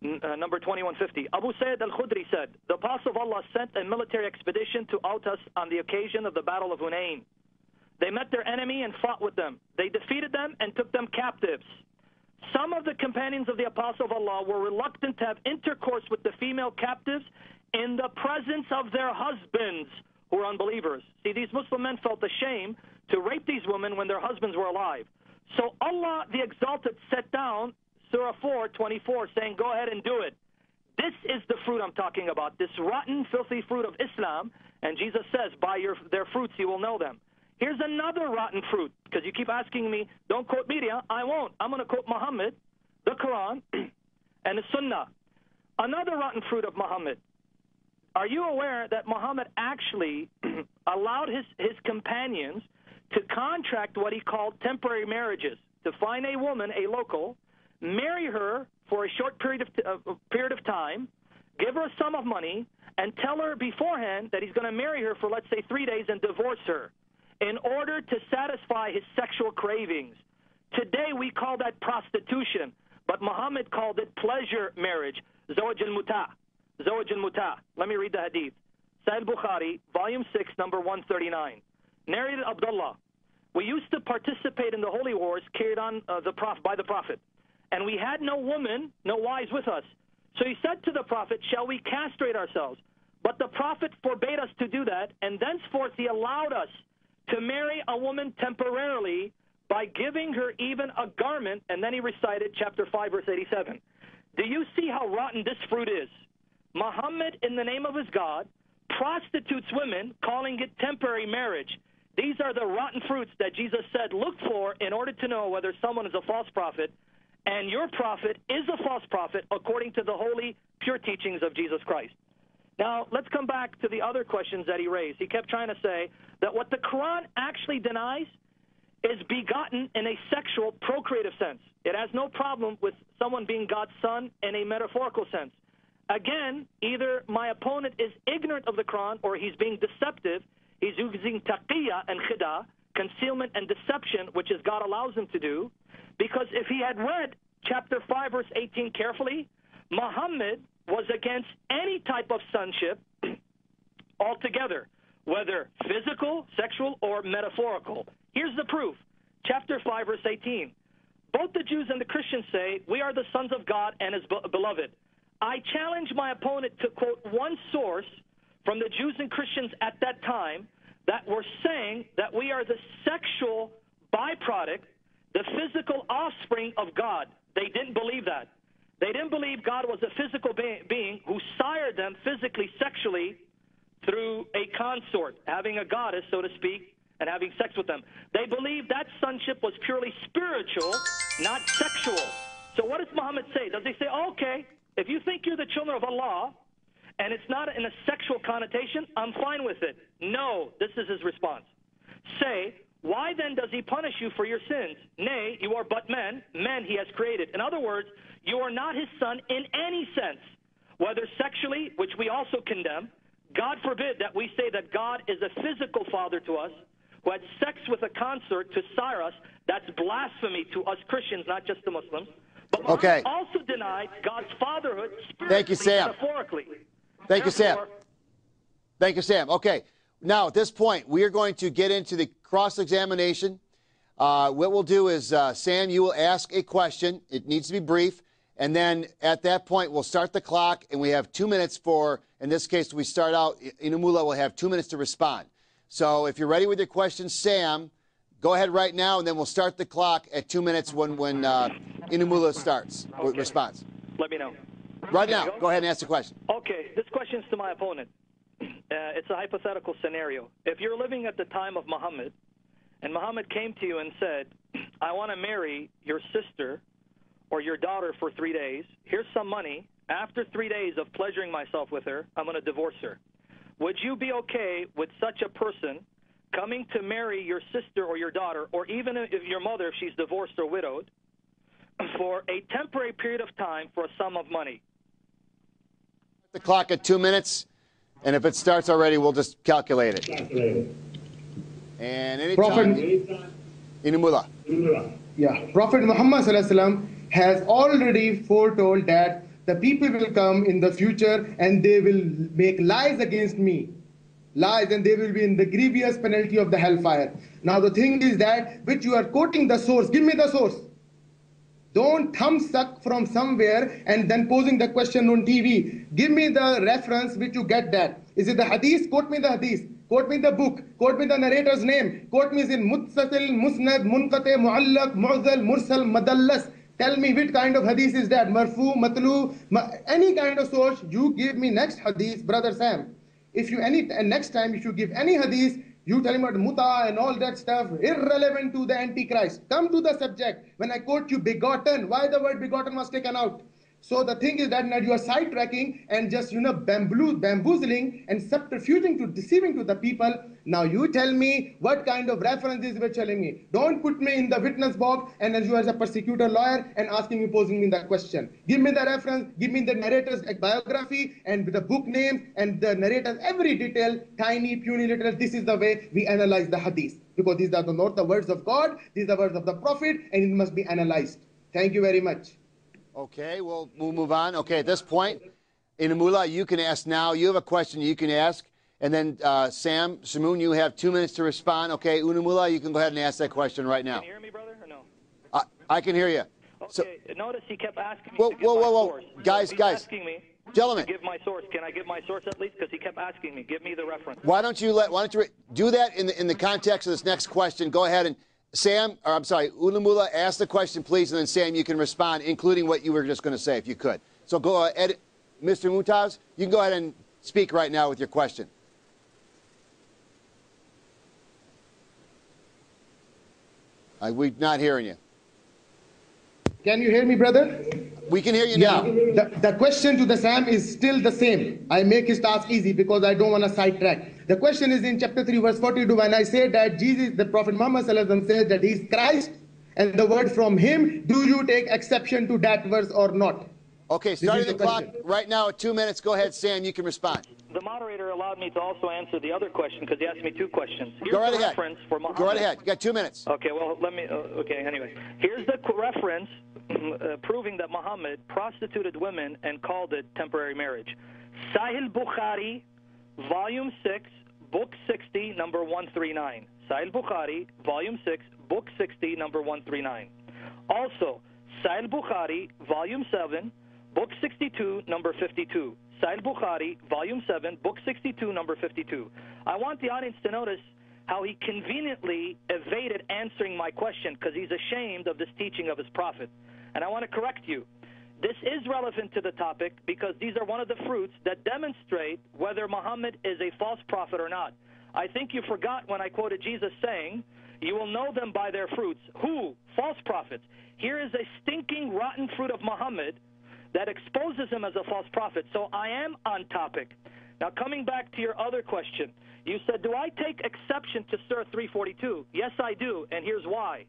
Uh, number 2150. Abu Sayyid al Khudri said, The Apostle of Allah sent a military expedition to Awtas on the occasion of the Battle of Hunain. They met their enemy and fought with them. They defeated them and took them captives. Some of the companions of the Apostle of Allah were reluctant to have intercourse with the female captives in the presence of their husbands who were unbelievers. See, these Muslim men felt ashamed to rape these women when their husbands were alive. So Allah the Exalted set down Surah 4, 24, saying, Go ahead and do it. This is the fruit I'm talking about, this rotten, filthy fruit of Islam. And Jesus says, By your, their fruits you will know them. Here's another rotten fruit, because you keep asking me, don't quote media. I won't. I'm going to quote Muhammad, the Quran, and the Sunnah. Another rotten fruit of Muhammad. Are you aware that Muhammad actually allowed his, his companions to contract what he called temporary marriages? To find a woman, a local, marry her for a short period of, period of time, give her a sum of money, and tell her beforehand that he's going to marry her for, let's say, three days and divorce her in order to satisfy his sexual cravings. Today we call that prostitution, but Muhammad called it pleasure marriage, zawaj al-muta. Zawaj al-muta. Let me read the hadith. Sahih Bukhari, volume 6, number 139. Narrated Abdullah. We used to participate in the holy wars carried on uh, the prof- by the Prophet, and we had no woman, no wives with us. So he said to the Prophet, Shall we castrate ourselves? But the Prophet forbade us to do that, and thenceforth he allowed us to marry a woman temporarily, by giving her even a garment, and then he recited chapter 5, verse 87. Do you see how rotten this fruit is? Muhammad, in the name of his God, prostitutes women, calling it temporary marriage. These are the rotten fruits that Jesus said look for in order to know whether someone is a false prophet. And your prophet is a false prophet according to the holy, pure teachings of Jesus Christ. Now, let's come back to the other questions that he raised. He kept trying to say that what the Quran actually denies is begotten in a sexual, procreative sense. It has no problem with someone being God's son in a metaphorical sense. Again, either my opponent is ignorant of the Quran or he's being deceptive. He's using taqiyya and khida, concealment and deception, which is God allows him to do. Because if he had read chapter 5, verse 18 carefully, Muhammad was against any type of sonship altogether, whether physical, sexual, or metaphorical. Here's the proof. Chapter 5, verse 18. Both the Jews and the Christians say, We are the sons of God and his beloved. I challenge my opponent to quote one source from the Jews and Christians at that time that were saying that we are the sexual byproduct, the physical offspring of God. They didn't believe that. They didn't believe God was a physical be- being who sired them physically, sexually through a consort, having a goddess, so to speak, and having sex with them. They believed that sonship was purely spiritual, not sexual. So what does Muhammad say? Does he say, okay, if you think you're the children of Allah and it's not in a sexual connotation, I'm fine with it. No, this is his response. Say, why then does he punish you for your sins? Nay, you are but men, men he has created. In other words, you are not his son in any sense, whether sexually, which we also condemn. God forbid that we say that God is a physical father to us who had sex with a consort to sire us. That's blasphemy to us Christians, not just the Muslims. But Muhammad Okay. also denied God's fatherhood Thank you, Sam. metaphorically. Thank you, Sam. Thank you, Sam. Okay. Now, at this point, we are going to get into the cross examination. Uh, what we'll do is, uh, Sam, you will ask a question. It needs to be brief. And then at that point, we'll start the clock, and we have two minutes for, in this case, we start out, Inamullah will have two minutes to respond. So if you're ready with your question, Sam, go ahead right now, and then we'll start the clock at two minutes when, when uh, Inamullah starts with response. let me know. Right now, go. go ahead and ask the question. Okay, this question is to my opponent. Uh, it's a hypothetical scenario. If you're living at the time of Muhammad, and Muhammad came to you and said, I want to marry your sister or your daughter for three days, here's some money. After three days of pleasuring myself with her, I'm going to divorce her. Would you be okay with such a person coming to marry your sister or your daughter, or even if your mother, if she's divorced or widowed, for a temporary period of time for a sum of money? the clock at two minutes, and if it starts already, we'll just calculate it. And anytime, Prophet, Inamullah. yeah, Prophet Muhammad Sallallahu Alaihi Wasallam has already foretold that the people will come in the future and they will make lies against me. Lies, and they will be in the grievous penalty of the hellfire. Now, the thing is that which you are quoting the source, give me the source. Don't thumb suck from somewhere and then posing the question on TV. Give me the reference which you get that. Is it the hadith? Quote me the hadith. Quote me the book. Quote me the narrator's name. Quote me is in Muttasil, Musnad, Munqate, Muallak, Mu'zal, Mursal, Madallas. Tell me which kind of hadith is that? Marfu, Matlu, ma- any kind of source. You give me next hadith, brother Sam. If you any and next time if you give any hadith, you tell him about muta and all that stuff, irrelevant to the Antichrist. Come to the subject. When I quote you begotten, why the word begotten was taken out? So the thing is that now you are sidetracking and just you know bamboo, bamboozling and subterfuging to deceiving to the people. Now you tell me what kind of references you were telling me. Don't put me in the witness box and as you as a persecutor lawyer and asking me posing me that question. Give me the reference, give me the narrator's biography and the book names and the narrator's every detail, tiny, puny little. This is the way we analyze the hadith because these are the, not the words of God, these are the words of the Prophet, and it must be analyzed. Thank you very much. Okay, we'll, we'll move on. Okay, at this point, Inamullah, you can ask now. You have a question you can ask. And then uh, Sam, Shamoun, you have two minutes to respond. Okay, Inamullah, you can go ahead and ask that question right now. Can you hear me, brother, or no? I, I can hear you. So, Okay, notice he kept asking me Whoa, whoa, whoa, whoa. Guys, He's guys. asking me Gentlemen. give my source. Can I give my source at least? Because he kept asking me. Give me the reference. why don't you let? Why don't you re- do that in the in the context of this next question? Go ahead and Sam, or I'm sorry, Inamullah, ask the question, please, and then Sam, you can respond, including what you were just going to say, if you could. So go ahead, Mr. Mumtaz, you can go ahead and speak right now with your question. Uh, we're not hearing you. Can you hear me, brother? We can hear you Yeah. now. The, the question to the Sam is still the same. I make his task easy because I don't want to sidetrack. The question is in chapter 3, verse 42, when I say that Jesus, the Prophet Muhammad sallallahu says that he's Christ and the word from him, do you take exception to that verse or not? Okay, starting the the clock right now at two minutes. Go ahead, Sam, you can respond. The moderator allowed me to also answer the other question because he asked me two questions. Here's Go right the ahead. reference for Muhammad. Go right ahead. You got two minutes. Okay, well, let me. Uh, okay, anyway. Here's the reference uh, proving that Muhammad prostituted women and called it temporary marriage. Sahih Bukhari, Volume 6, Book 60, number 139. Sahih Bukhari, Volume 6, Book 60, number 139. Also, Sahih Bukhari, Volume 7, Book 62, number 52. Sahih Bukhari, Volume 7, Book 62, number 52. I want the audience to notice how he conveniently evaded answering my question because he's ashamed of this teaching of his prophet. And I want to correct you. This is relevant to the topic because these are one of the fruits that demonstrate whether Muhammad is a false prophet or not. I think you forgot when I quoted Jesus saying, You will know them by their fruits. Who? False prophets. Here is a stinking, rotten fruit of Muhammad that exposes him as a false prophet. So I am on topic. Now, coming back to your other question, you said, Do I take exception to Surah 342? Yes, I do, and here's why.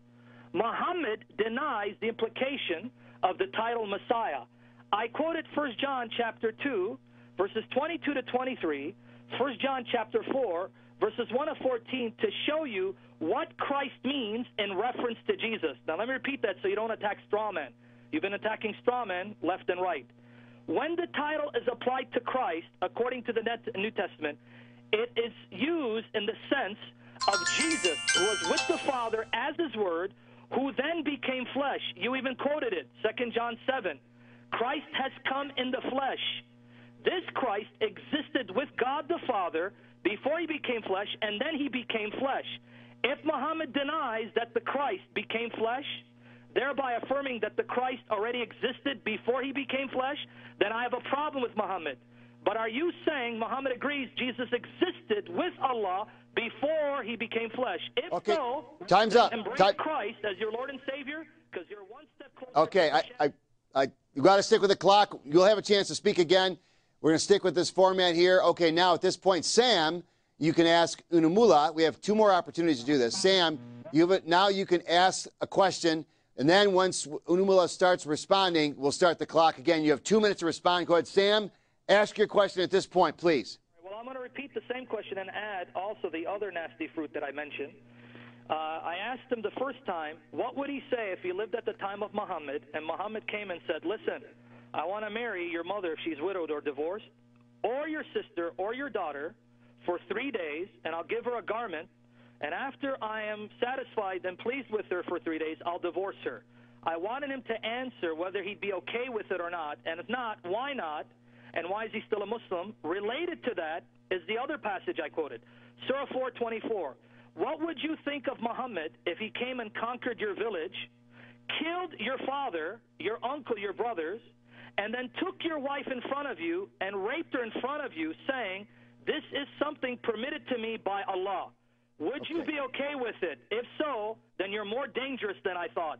Muhammad denies the implication of the title Messiah. I quoted 1 John chapter 2, verses 22 to 23, 1 John chapter 4, verses 1 to 14 to show you what Christ means in reference to Jesus. Now let me repeat that so you don't attack straw men. You've been attacking straw men left and right. When the title is applied to Christ, according to the New Testament, it is used in the sense of Jesus, who was with the Father as his word, who then became flesh. You even quoted it, 2 John 7. Christ has come in the flesh. This Christ existed with God the Father before he became flesh, and then he became flesh. If Muhammad denies that the Christ became flesh, thereby affirming that the Christ already existed before he became flesh, then I have a problem with Muhammad. But are you saying Muhammad agrees Jesus existed with Allah before he became flesh? If Okay, so, time's up. Embrace Christ as your Lord and Savior because you're one step closer. Okay, I, I, I you got to stick with the clock. You'll have a chance to speak again. We're going to stick with this format here. Okay, now at this point, Sam, you can ask Inamullah. We have two more opportunities to do this. Sam, you have it, now you can ask a question, and then once Inamullah starts responding, we'll start the clock again. You have two minutes to respond. Go ahead, Sam. Ask your question at this point, please. Well, I'm going to repeat the same question and add also the other nasty fruit that I mentioned. Uh, I asked him the first time, what would he say if he lived at the time of Muhammad, and Muhammad came and said, Listen, I want to marry your mother if she's widowed or divorced, or your sister or your daughter for three days, and I'll give her a garment, and after I am satisfied and pleased with her for three days, I'll divorce her. I wanted him to answer whether he'd be okay with it or not, and if not, why not? And why is he still a Muslim? Related to that is the other passage I quoted, Surah 424. What would you think of Muhammad if he came and conquered your village, killed your father, your uncle, your brothers, and then took your wife in front of you and raped her in front of you, saying, This is something permitted to me by Allah? Would you be okay with it? If so, then you're more dangerous than I thought.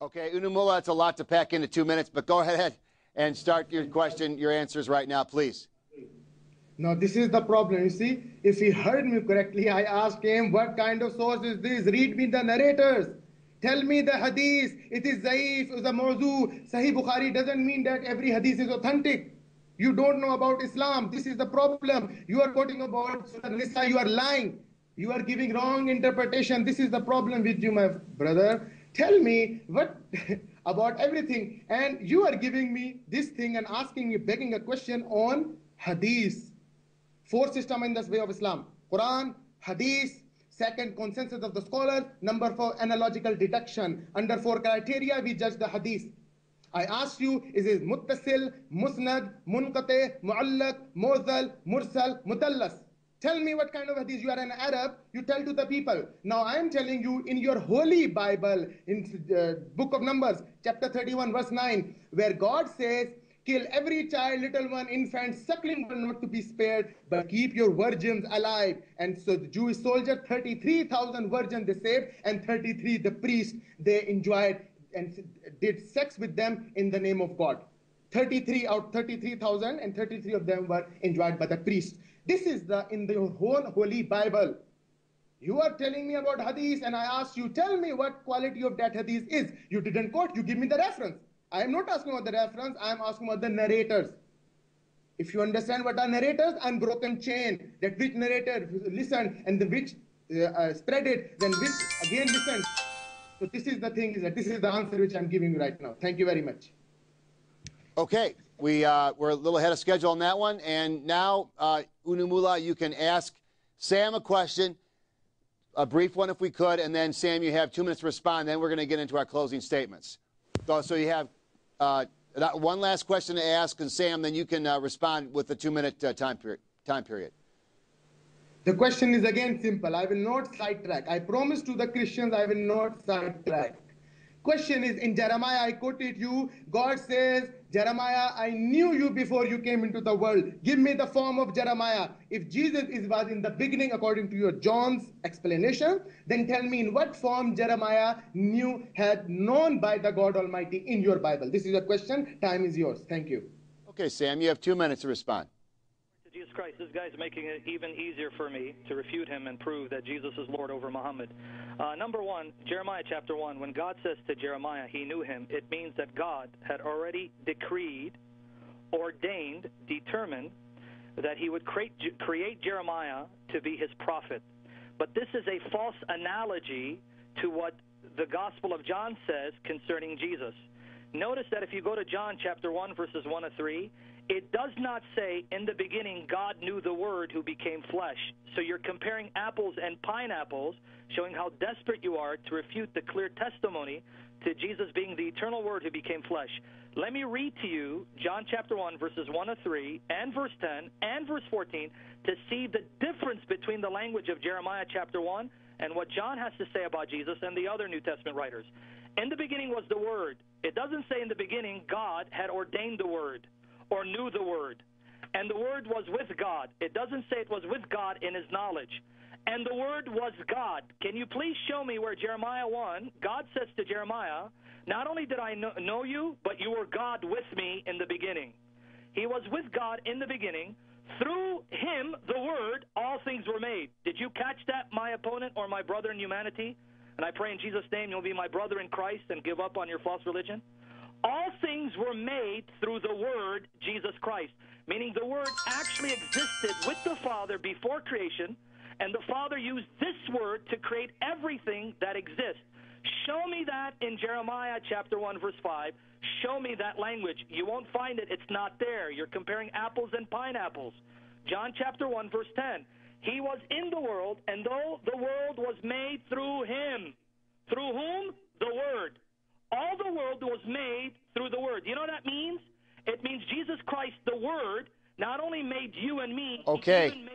Okay, Inamullah, that's a lot to pack into two minutes, but go ahead and start your question, your answers right now, please. Now, this is the problem. You see, if he heard me correctly, I asked him, What kind of source is this? Read me the narrators. Tell me the hadith. It is zaif, it's a mawzu. Sahih Bukhari doesn't mean that every hadith is authentic. You don't know about Islam. This is the problem. You are quoting about Nisa. You are lying. You are giving wrong interpretation. This is the problem with you, my brother. Tell me what about everything. And you are giving me this thing and asking me, begging a question on hadith. Four system in this way of Islam. Quran, Hadith, second consensus of the scholars, number four analogical deduction. Under four criteria, we judge the Hadith. I ask you, is it muttasil, musnad, munqate, muallak, mozal, mursal, mudallas? Tell me what kind of hadith. You are an Arab. You tell to the people. Now I am telling you in your holy Bible, in uh, book of Numbers, chapter 31, verse 9, where God says, kill every child, little one, infant, suckling one not to be spared, but keep your virgins alive. And so the Jewish soldier, 33,000 virgins they saved, and 33 the priest they enjoyed and did sex with them in the name of God. 33 out 33,000 and 33 of them were enjoyed by the priest. This is the in the whole holy Bible. You are telling me about hadith, and I ask you, tell me what quality of that hadith is. You didn't quote, you give me the reference. I am not asking about the reference, I am asking about the narrators. If you understand what are narrators, unbroken chain, that which narrator listened and the which uh, uh, spread it, then which again listened. So this is the thing, is that this is the answer which I'm giving you right now. Thank you very much. Okay, we, uh, we're a little ahead of schedule on that one. And now, uh, Inamullah, you can ask Sam a question, a brief one if we could, and then Sam, you have two minutes to respond. Then we're going to get into our closing statements. So, so you have uh, one last question to ask, and Sam, then you can uh, respond with the two-minute uh, time period. Time period. The question is again simple. I will not sidetrack. I promise to the Christians I will not sidetrack. Question is in Jeremiah, I quoted you. God says, Jeremiah, I knew you before you came into the world. Give me the form of Jeremiah. If Jesus is, was in the beginning, according to your John's explanation, then tell me in what form Jeremiah knew, had known by the God Almighty in your Bible. This is a question. Time is yours. Thank you. Okay, Sam, you have two minutes to respond. Jesus Christ, this guy's making it even easier for me to refute him and prove that Jesus is Lord over Muhammad. Uh, number one, Jeremiah chapter 1, when God says to Jeremiah, he knew him, it means that God had already decreed, ordained, determined that he would create, create Jeremiah to be his prophet. But this is a false analogy to what the Gospel of John says concerning Jesus. Notice that if you go to John chapter 1, verses 1 to 3, it does not say, in the beginning, God knew the Word who became flesh. So you're comparing apples and pineapples, showing how desperate you are to refute the clear testimony to Jesus being the eternal Word who became flesh. Let me read to you John chapter 1, verses 1 to 3, and verse 10, and verse 14, to see the difference between the language of Jeremiah chapter 1 and what John has to say about Jesus and the other New Testament writers. In the beginning was the Word. It doesn't say in the beginning God had ordained the Word or knew the Word. And the Word was with God. It doesn't say it was with God in his knowledge. And the Word was God. Can you please show me where Jeremiah 1, God says to Jeremiah, Not only did I know you, but you were God with me in the beginning. He was with God in the beginning. Through him, the Word, all things were made. Did you catch that, my opponent or my brother in humanity? And I pray in Jesus' name you'll be my brother in Christ and give up on your false religion. All things were made through the Word, Jesus Christ, meaning the Word actually existed with the Father before creation, and the Father used this Word to create everything that exists. Show me that in Jeremiah chapter 1, verse 5. Show me that language. You won't find it. It's not there. You're comparing apples and pineapples. John chapter 1, verse 10. He was in the world, and though the world was made through him, through whom? The Word. All the world was made through the Word. You know what that means? It means Jesus Christ, the Word, not only made you and me, okay.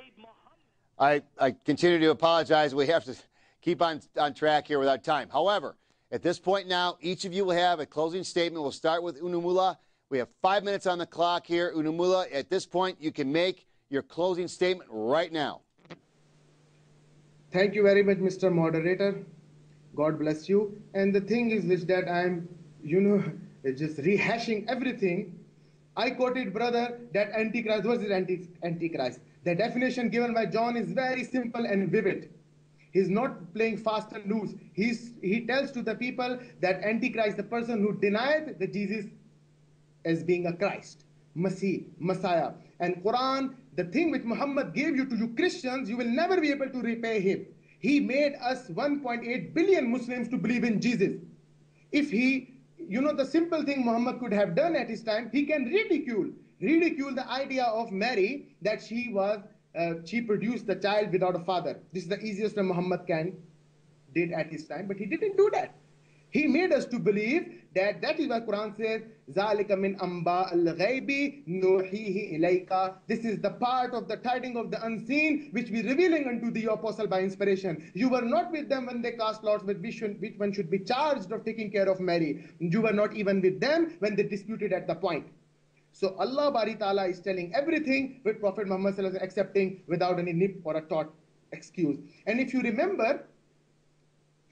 I, I continue to apologize. We have to keep on, on track here without time. However, at this point now, each of you will have a closing statement. We'll start with Inamullah. We have five minutes on the clock here. Inamullah, at this point, you can make your closing statement right now. Thank you very much, Mr. Moderator. God bless you. And the thing is which that I'm, you know, just rehashing everything. I quoted, brother, that Antichrist, what is anti, Antichrist? The definition given by John is very simple and vivid. He's not playing fast and loose. He's, he tells to the people that Antichrist, the person who denied the Jesus as being a Christ, Messiah, Messiah. And Quran, the thing which Muhammad gave you to you Christians, you will never be able to repay him. He made us 1.8 billion Muslims to believe in Jesus. If he, you know, the simple thing Muhammad could have done at his time, he can ridicule, ridicule the idea of Mary that she was, uh, she produced the child without a father. This is the easiest that Muhammad can did at his time, but he didn't do that. He made us to believe that that is what Quran says, ذَلِكَ مِنْ أَنْبَاءِ الْغَيْبِ نُوحِيهِ إِلَيْكَ This is the part of the tiding of the unseen which we revealing unto the apostle by inspiration. You were not with them when they cast lots with which, should, which one should be charged of taking care of Mary. You were not even with them when they disputed at the point. So Allah Bari Ta'ala is telling everything with Prophet Muhammad accepting without any nip or a thought excuse. And if you remember,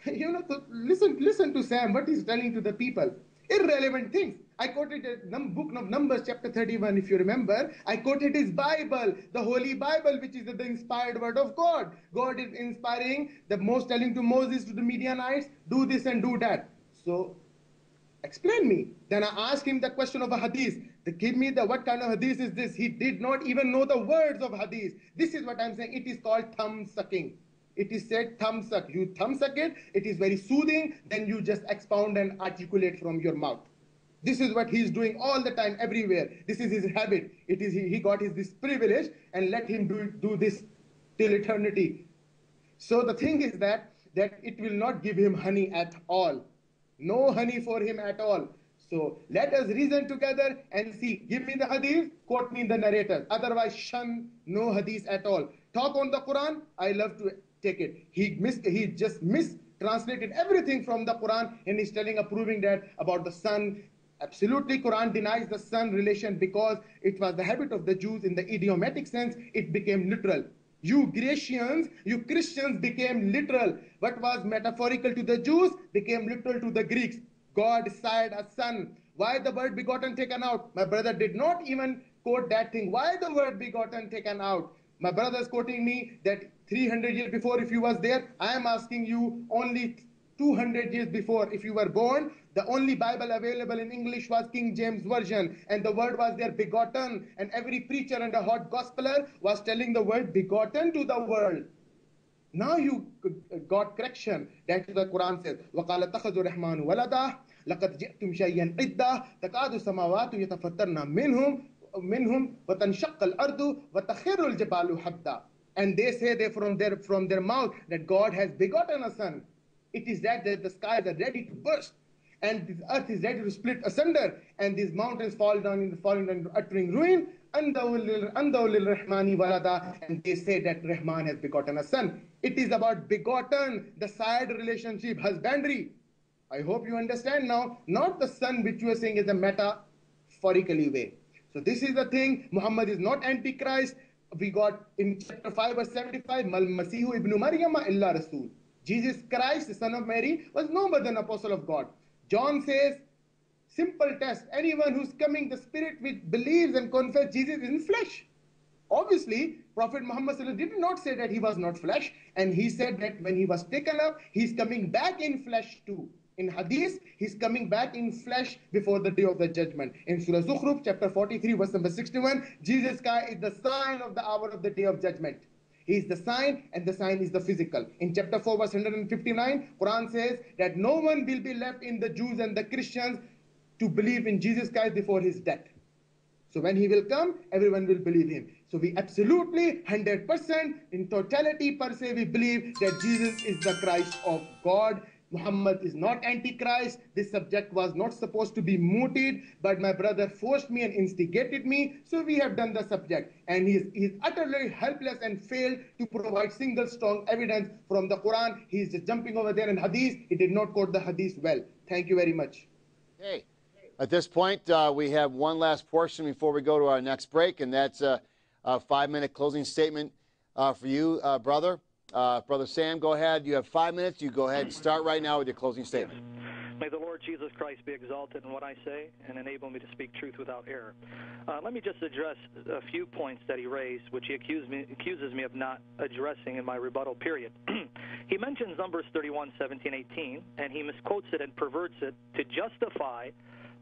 you know, listen, listen to Sam, what he's telling to the people. Irrelevant things. I quoted a book of Numbers, chapter 31, if you remember. I quoted his Bible, the Holy Bible, which is the inspired word of God. God is inspiring the most telling to Moses, to the Midianites, do this and do that. So, explain me. Then I asked him the question of a hadith. The, give me the what kind of hadith is this? He did not even know the words of hadith. This is what I'm saying. It is called thumb sucking. It is said thumb suck. You thumb suck it, it is very soothing, then you just expound and articulate from your mouth. This is what he's doing all the time, everywhere. This is his habit. It is he, he got his this privilege and let him do, do this till eternity. So the thing is that that it will not give him honey at all. No honey for him at all. So let us reason together and see. Give me the hadith, quote me the narrator. Otherwise, shun no hadith at all. Talk on the Quran. I love to take it. He mis he just mistranslated everything from the Quran and he's telling, uh, approving that about the son. Absolutely, Quran denies the son relation because it was the habit of the Jews in the idiomatic sense. It became literal. You Grecians, you Christians became literal. What was metaphorical to the Jews became literal to the Greeks. God sired a son. Why the word begotten taken out? My brother did not even quote that thing. Why the word begotten taken out? My brother is quoting me that 300 years before, if you was there, I am asking you only 200 years before, if you were born, the only Bible available in English was King James Version, and the word was there begotten, and every preacher and a hot gospeler was telling the word begotten to the world. Now you got correction. That is the Quran says. وَقَالَ اتَّخَذُ الرَّحْمَنُ وَلَدًا لَقَدْ جِئْتُمْ شَيْئًا عِدًّا تَكَادُ السَّمَاوَاتُ يَتَفَطَّرْنَ مِنْهُمْ منهم وتنشق الأرض وتخر الجبال حبدا and they say they from their from their mouth that God has begotten a son it is that, that the skies are ready to burst and the earth is ready to split asunder and these mountains fall down in the falling down uttering ruin and they say that Rahman has begotten a son. It is about begotten, the side relationship, husbandry. I hope you understand now, not the son which you are saying is a metaphorically way. So this is the thing. Muhammad is not antichrist. We got in chapter 5 verse 75, Mal Masihu ibn Maryam illa Rasul. Jesus Christ, the son of Mary, was no more than apostle of God. John says, simple test. Anyone who's coming, the spirit which believes and confesses Jesus is in flesh. Obviously, Prophet Muhammad did not say that he was not flesh, and he said that when he was taken up, he's coming back in flesh too. In Hadith, he's coming back in flesh before the day of the judgment. In Surah Zukhruf, chapter 43, verse number 61, Jesus Christ is the sign of the hour of the day of judgment. He is the sign, and the sign is the physical. In chapter 4, verse 159, Quran says that no one will be left in the Jews and the Christians to believe in Jesus Christ before his death. So when he will come, everyone will believe him. So we absolutely, 100%, in totality per se, we believe that Jesus is the Christ of God Muhammad is not antichrist. This subject was not supposed to be mooted, but my brother forced me and instigated me. So we have done the subject. And he is, he is utterly helpless and failed to provide single strong evidence from the Quran. He is just jumping over there in Hadith. He did not quote the Hadith well. Thank you very much. Okay. At this point, uh, we have one last portion before we go to our next break, and that's a, a five-minute closing statement uh, for you, uh, brother. Uh, Brother Sam, go ahead. You have five minutes. You go ahead and start right now with your closing statement. May the Lord Jesus Christ be exalted in what I say and enable me to speak truth without error. Uh, let me just address a few points that he raised, which he me, accuses me of not addressing in my rebuttal period. he mentions Numbers 31, 17, 18, and he misquotes it and perverts it to justify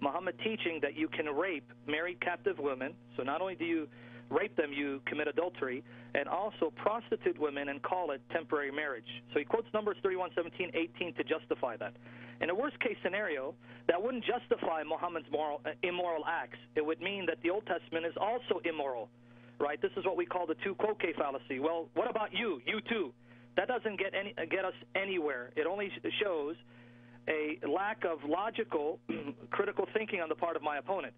Muhammad teaching that you can rape married captive women. So not only do you rape them, you commit adultery, and also prostitute women and call it temporary marriage. So he quotes Numbers 31, 17, 18 to justify that. In a worst case scenario, that wouldn't justify Muhammad's moral, uh, immoral acts. It would mean that the Old Testament is also immoral, right? This is what we call the tu quoque fallacy. Well, what about you? You too. That doesn't get any get us anywhere. It only shows a lack of logical, critical thinking on the part of my opponent.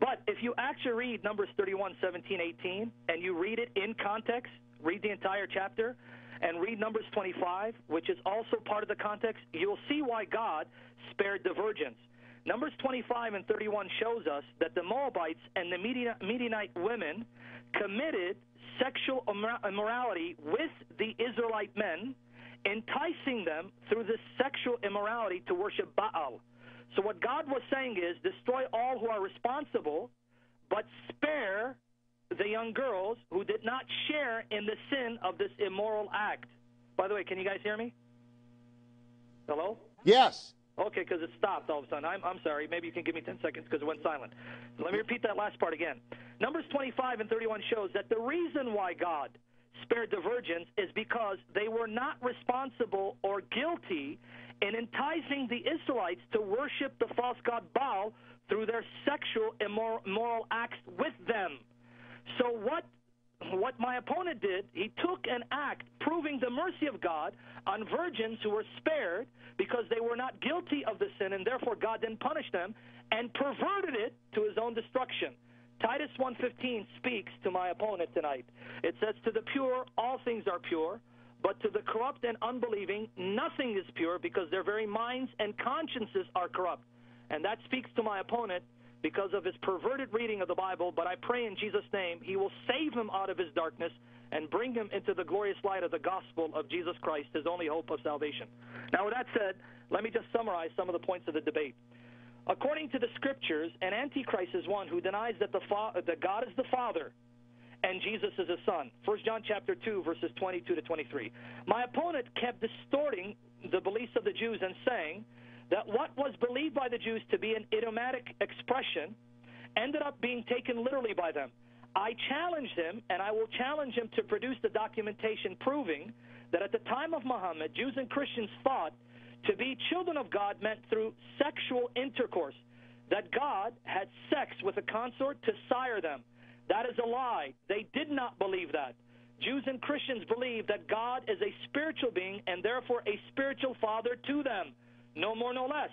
But if you actually read Numbers 31, 17, 18, and you read it in context, read the entire chapter, and read Numbers 25, which is also part of the context, you'll see why God spared the virgins. Numbers 25 and 31 shows us that the Moabites and the Midianite women committed sexual immorality with the Israelite men, enticing them through this sexual immorality to worship Baal. So what God was saying is destroy all who are responsible, but spare the young girls who did not share in the sin of this immoral act. By the way, can you guys hear me? Hello? Yes. Okay, because it stopped all of a sudden. I'm, I'm sorry. Maybe you can give me 10 seconds because it went silent. Let me repeat that last part again. Numbers 25 and 31 shows that the reason why God spared the virgins is because they were not responsible or guilty in enticing the Israelites to worship the false god Baal through their sexual immoral acts with them. So what what my opponent did, he took an act proving the mercy of God on virgins who were spared because they were not guilty of the sin and therefore God didn't punish them and perverted it to his own destruction. Titus 1:15 speaks to my opponent tonight. It says to the pure all things are pure, but to the corrupt and unbelieving nothing is pure because their very minds and consciences are corrupt. And that speaks to my opponent because of his perverted reading of the Bible, but I pray in Jesus' name he will save him out of his darkness and bring him into the glorious light of the gospel of Jesus Christ, his only hope of salvation. Now, with that said, let me just summarize some of the points of the debate. According to the scriptures, an antichrist is one who denies that, the fa- God is the Father and Jesus is his son. 1 John chapter 2 verses 22 to 23. My opponent kept distorting the beliefs of the Jews and saying that what was believed by the Jews to be an idiomatic expression ended up being taken literally by them. I challenged him, and I will challenge him to produce the documentation proving that at the time of Muhammad, Jews and Christians thought to be children of God meant through sexual intercourse, that God had sex with a consort to sire them. That is a lie. They did not believe that. Jews and Christians believe that God is a spiritual being and therefore a spiritual father to them. No more, no less.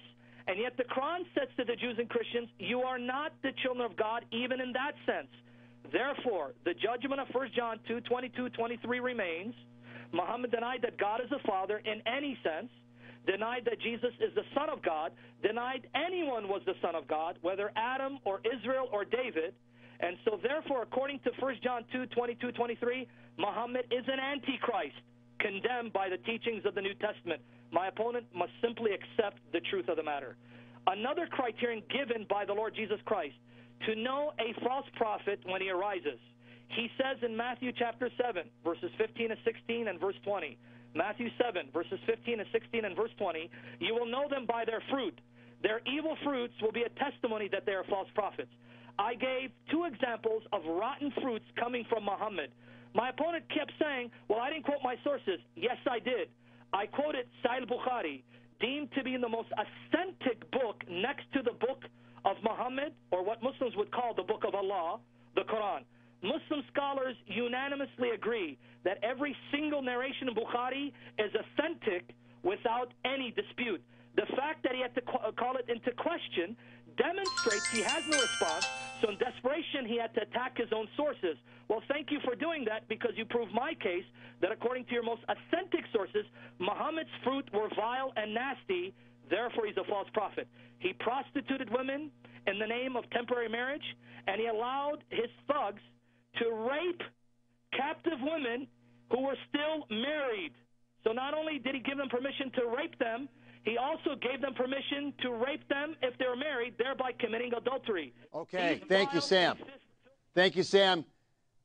And yet the Quran says to the Jews and Christians, you are not the children of God even in that sense. Therefore, the judgment of 1 John 2, 22, 23 remains. Muhammad denied that God is a father in any sense, denied that Jesus is the Son of God, denied anyone was the Son of God, whether Adam or Israel or David. And so, therefore, according to 1 John 2, 22, 23, Muhammad is an antichrist, condemned by the teachings of the New Testament. My opponent must simply accept the truth of the matter. Another criterion given by the Lord Jesus Christ to know a false prophet when he arises. He says in Matthew chapter 7, verses 15 and 16 and verse 20, Matthew 7, verses 15 and 16 and verse 20, you will know them by their fruit. Their evil fruits will be a testimony that they are false prophets. I gave two examples of rotten fruits coming from Muhammad. My opponent kept saying, Well, I didn't quote my sources. Yes, I did. I quoted Sahih Bukhari, deemed to be the most authentic book next to the book of Muhammad, or what Muslims would call the book of Allah, the Quran. Muslim scholars unanimously agree that every single narration in Bukhari is authentic without any dispute. The fact that he had to call it into question demonstrates he has no response, so in desperation, he had to attack his own sources. Well, thank you for doing that because you prove my case that according to your most authentic sources, Muhammad's fruit were vile and nasty, therefore he's a false prophet. He prostituted women in the name of temporary marriage, and he allowed his thugs to rape captive women who were still married. So not only did he give them permission to rape them, he also gave them permission to rape them if they were married, thereby committing adultery. Okay, He's thank you, Sam. Thank you, Sam.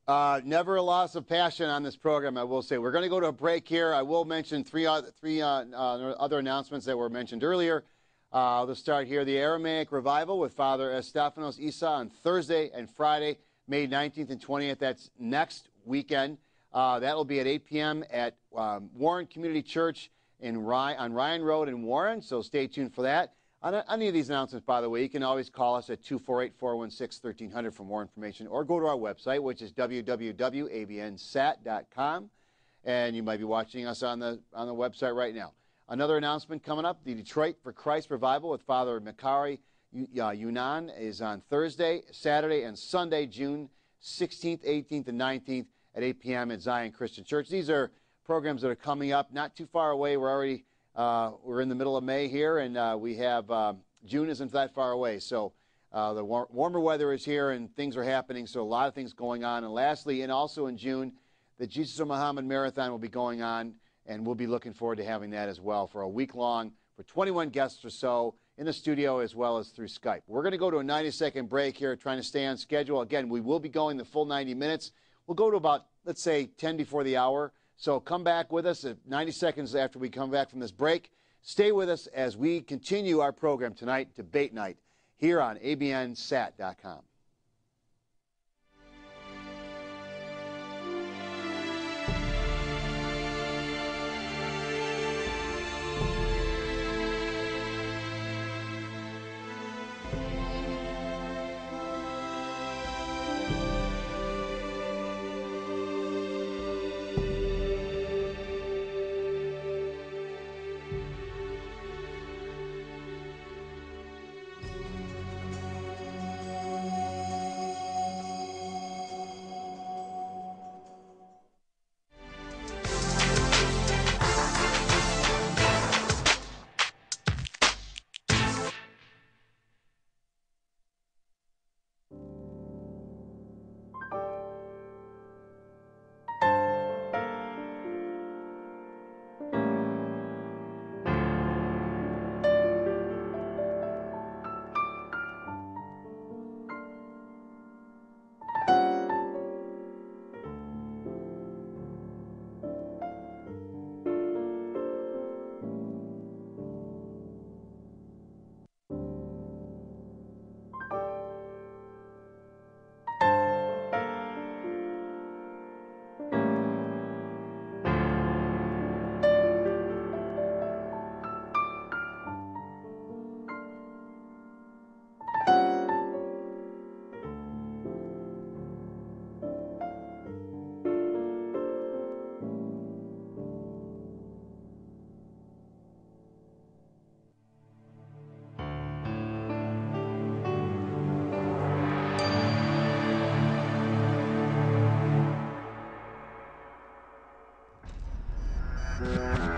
Uh, never a loss of passion on this program, I will say. We're going to go to a break here. I will mention three, other, three uh, uh, other announcements that were mentioned earlier. Uh, will start here the Aramaic Revival with Father Estefanos Isa on Thursday and Friday, May 19th and 20th. That's next weekend. Uh, that will be at 8 p.m. at um, Warren Community Church in Ryan, on Ryan Road in Warren, so stay tuned for that. On any of these announcements, by the way, you can always call us at 248-416-1300 for more information or go to our website, which is www.abnsat.com, and you might be watching us on the, on the website right now. Another announcement coming up the Detroit for Christ revival with Father Makari uh, Yunan is on Thursday, Saturday, and Sunday, June 16th, 18th, and 19th at 8 p.m. at Zion Christian Church. These are programs that are coming up not too far away. We're already uh, we're in the middle of May here, and uh, we have uh, June isn't that far away. So uh, the war- warmer weather is here, and things are happening. So a lot of things going on. And lastly, and also in June, the Jesus or Muhammad Marathon will be going on, and we'll be looking forward to having that as well for a week long for 21 guests or so in the studio as well as through Skype. We're going to go to a 90 second break here, trying to stay on schedule. Again, we will be going the full 90 minutes. We'll go to about, let's say, 10 before the hour. So come back with us 90 seconds after we come back from this break. Stay with us as we continue our program tonight, Debate Night, here on abnsat.com. Well,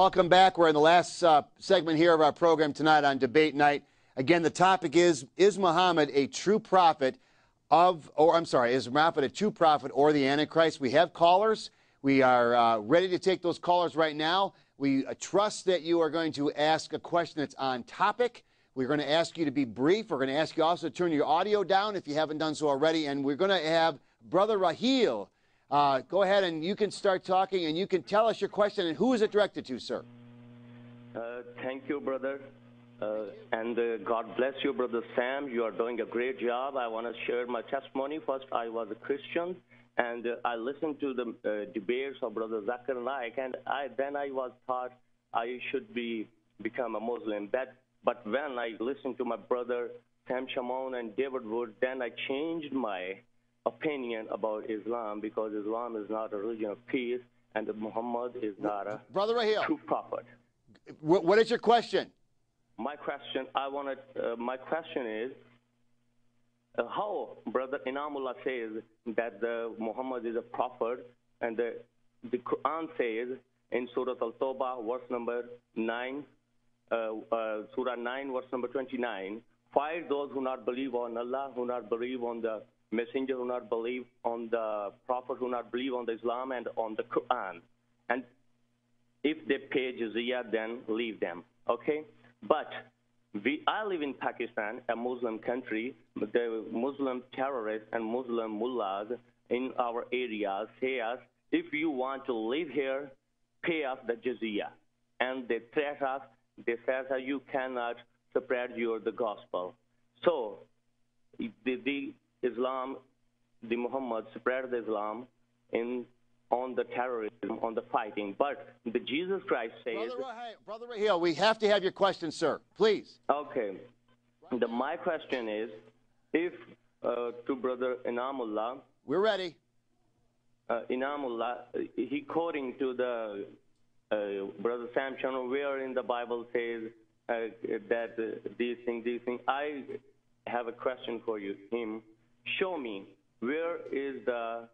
welcome back. We're in the last uh, segment here of our program tonight on Debate Night. Again, the topic is Is Muhammad a true prophet of, or I'm sorry, is Muhammad a true prophet or the Antichrist? We have callers. We are uh, ready to take those callers right now. We uh, trust that you are going to ask a question that's on topic. We're going to ask you to be brief. We're going to ask you also to turn your audio down if you haven't done so already. And we're going to have Brother Rahil uh, go ahead and you can start talking and you can tell us your question and who is it directed to, sir? Uh, thank you, brother. Uh, and uh, God bless you, brother Sam. You are doing a great job. I want to share my testimony. First, I was a Christian, and uh, I listened to the uh, debates of brother Zakir Naik, and I, then I was thought I should be become a Muslim. But, but when I listened to my brother Sam Shamoun and David Wood, then I changed my opinion about Islam because Islam is not a religion of peace and the Muhammad is not a Brother Rahil, true prophet. What is your question? My question, I wanted, uh, my question is, uh, how Brother Inamullah says that the Muhammad is a prophet, and the, the Quran says in Surah Al-Tawbah, verse number 9, uh, uh, Surah 9, verse number 29, fire those who not believe on Allah, who not believe on the messenger who not believe on the prophet who not believe on the Islam and on the Quran. And if they pay jizya, then leave them. Okay? But we, I live in Pakistan, a Muslim country. The Muslim terrorists and Muslim mullahs in our area say us, if you want to live here, pay us the jizya. and they threat us. They said that you cannot spread your the gospel. So the, the Islam, the Muhammad spread the Islam in on the terrorism, on the fighting. But the Jesus Christ says, Brother, Rahil, Brother Rahil, we have to have your question, sir. Please. okay. The, my question is, if uh, to Brother Inamullah, We're ready. uh, Inamullah, he quoting to the uh, Brother Sam Shamoun, where in the Bible says uh, that uh, these things, these things. I have a question for you, him. Show me where is the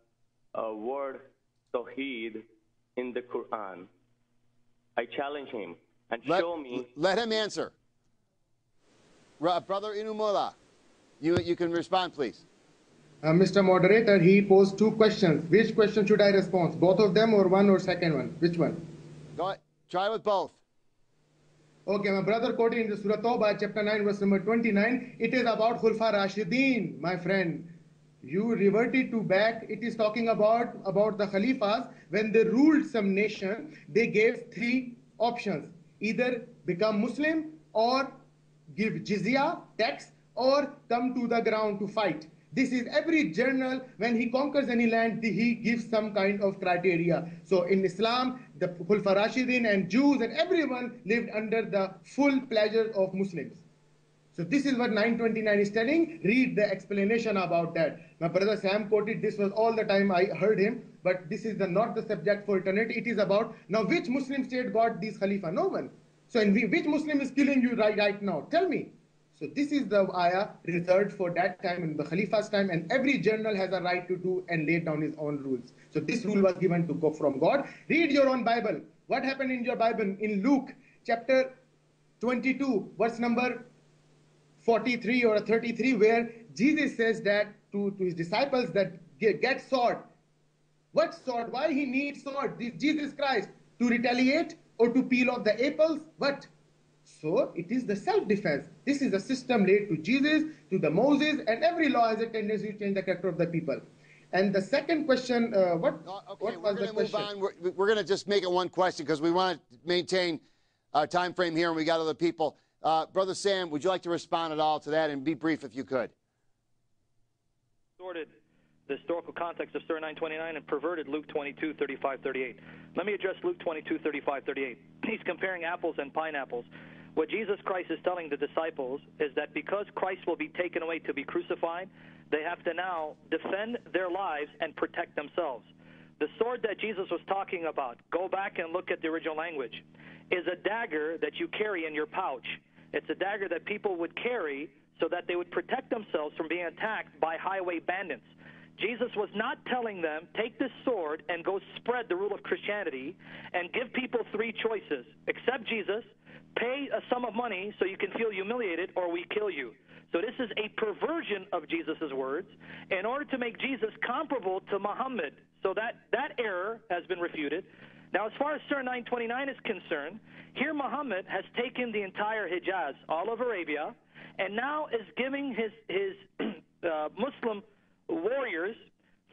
uh, word Tawheed in the Quran. I challenge him and Let, show me. let him answer. Brother Inamullah, you, you can respond, please. Uh, Mr. Moderator, he posed two questions. Which question should I respond? Both of them or one or second one? Which one? Go ahead. Try with both. Okay, my brother quoted in the Surah Tawbah, chapter 9, verse number 29. It is about Khulfa Rashidin, my friend. You reverted to back. It is talking about, about the Khalifas. When they ruled some nation, they gave three options. Either become Muslim or give jizya, tax, or come to the ground to fight. This is every general, when he conquers any land, he gives some kind of criteria. So in Islam, the Khulfa Rashidin and Jews and everyone lived under the full pleasure of Muslims. So this is what 929 is telling. Read the explanation about that. My brother Sam quoted this was all the time I heard him, but this is the, not the subject for eternity. It is about now which Muslim state got these Khalifa? No one. So in which Muslim is killing you right, right now? Tell me. So this is the ayah reserved for that time in the Khalifa's time, and every general has a right to do and lay down his own rules. So this rule was given to go from God. Read your own Bible. What happened in your Bible in Luke chapter 22, verse number 43 or 33, where Jesus says that to, to his disciples that get, sword. What sword? Why he needs sword? This Jesus Christ to retaliate or to peel off the apples? What? So it is the self-defense. This is a system laid to Jesus, to the Moses, and every law has a tendency to change the character of the people. And the second question, uh, what, Uh, okay, what we're was going the to move question? on. We're, we're going to just make it one question because we want to maintain our time frame here and we got other people. Uh, Brother Sam, would you like to respond at all to that and be brief if you could? Sorted the historical context of Surah 929 and perverted Luke 22, 35, 38. Let me address Luke 22, 35, 38. He's comparing apples and pineapples. What Jesus Christ is telling the disciples is that because Christ will be taken away to be crucified, they have to now defend their lives and protect themselves. The sword that Jesus was talking about, go back and look at the original language, is a dagger that you carry in your pouch. It's a dagger that people would carry so that they would protect themselves from being attacked by highway bandits. Jesus was not telling them, take this sword and go spread the rule of Christianity and give people three choices accept Jesus, pay a sum of money so you can feel humiliated, or we kill you. So this is a perversion of Jesus' words in order to make Jesus comparable to Muhammad. So that, that error has been refuted. Now, as far as Surah 929 is concerned, here Muhammad has taken the entire Hijaz, all of Arabia, and now is giving his, his uh, Muslim warriors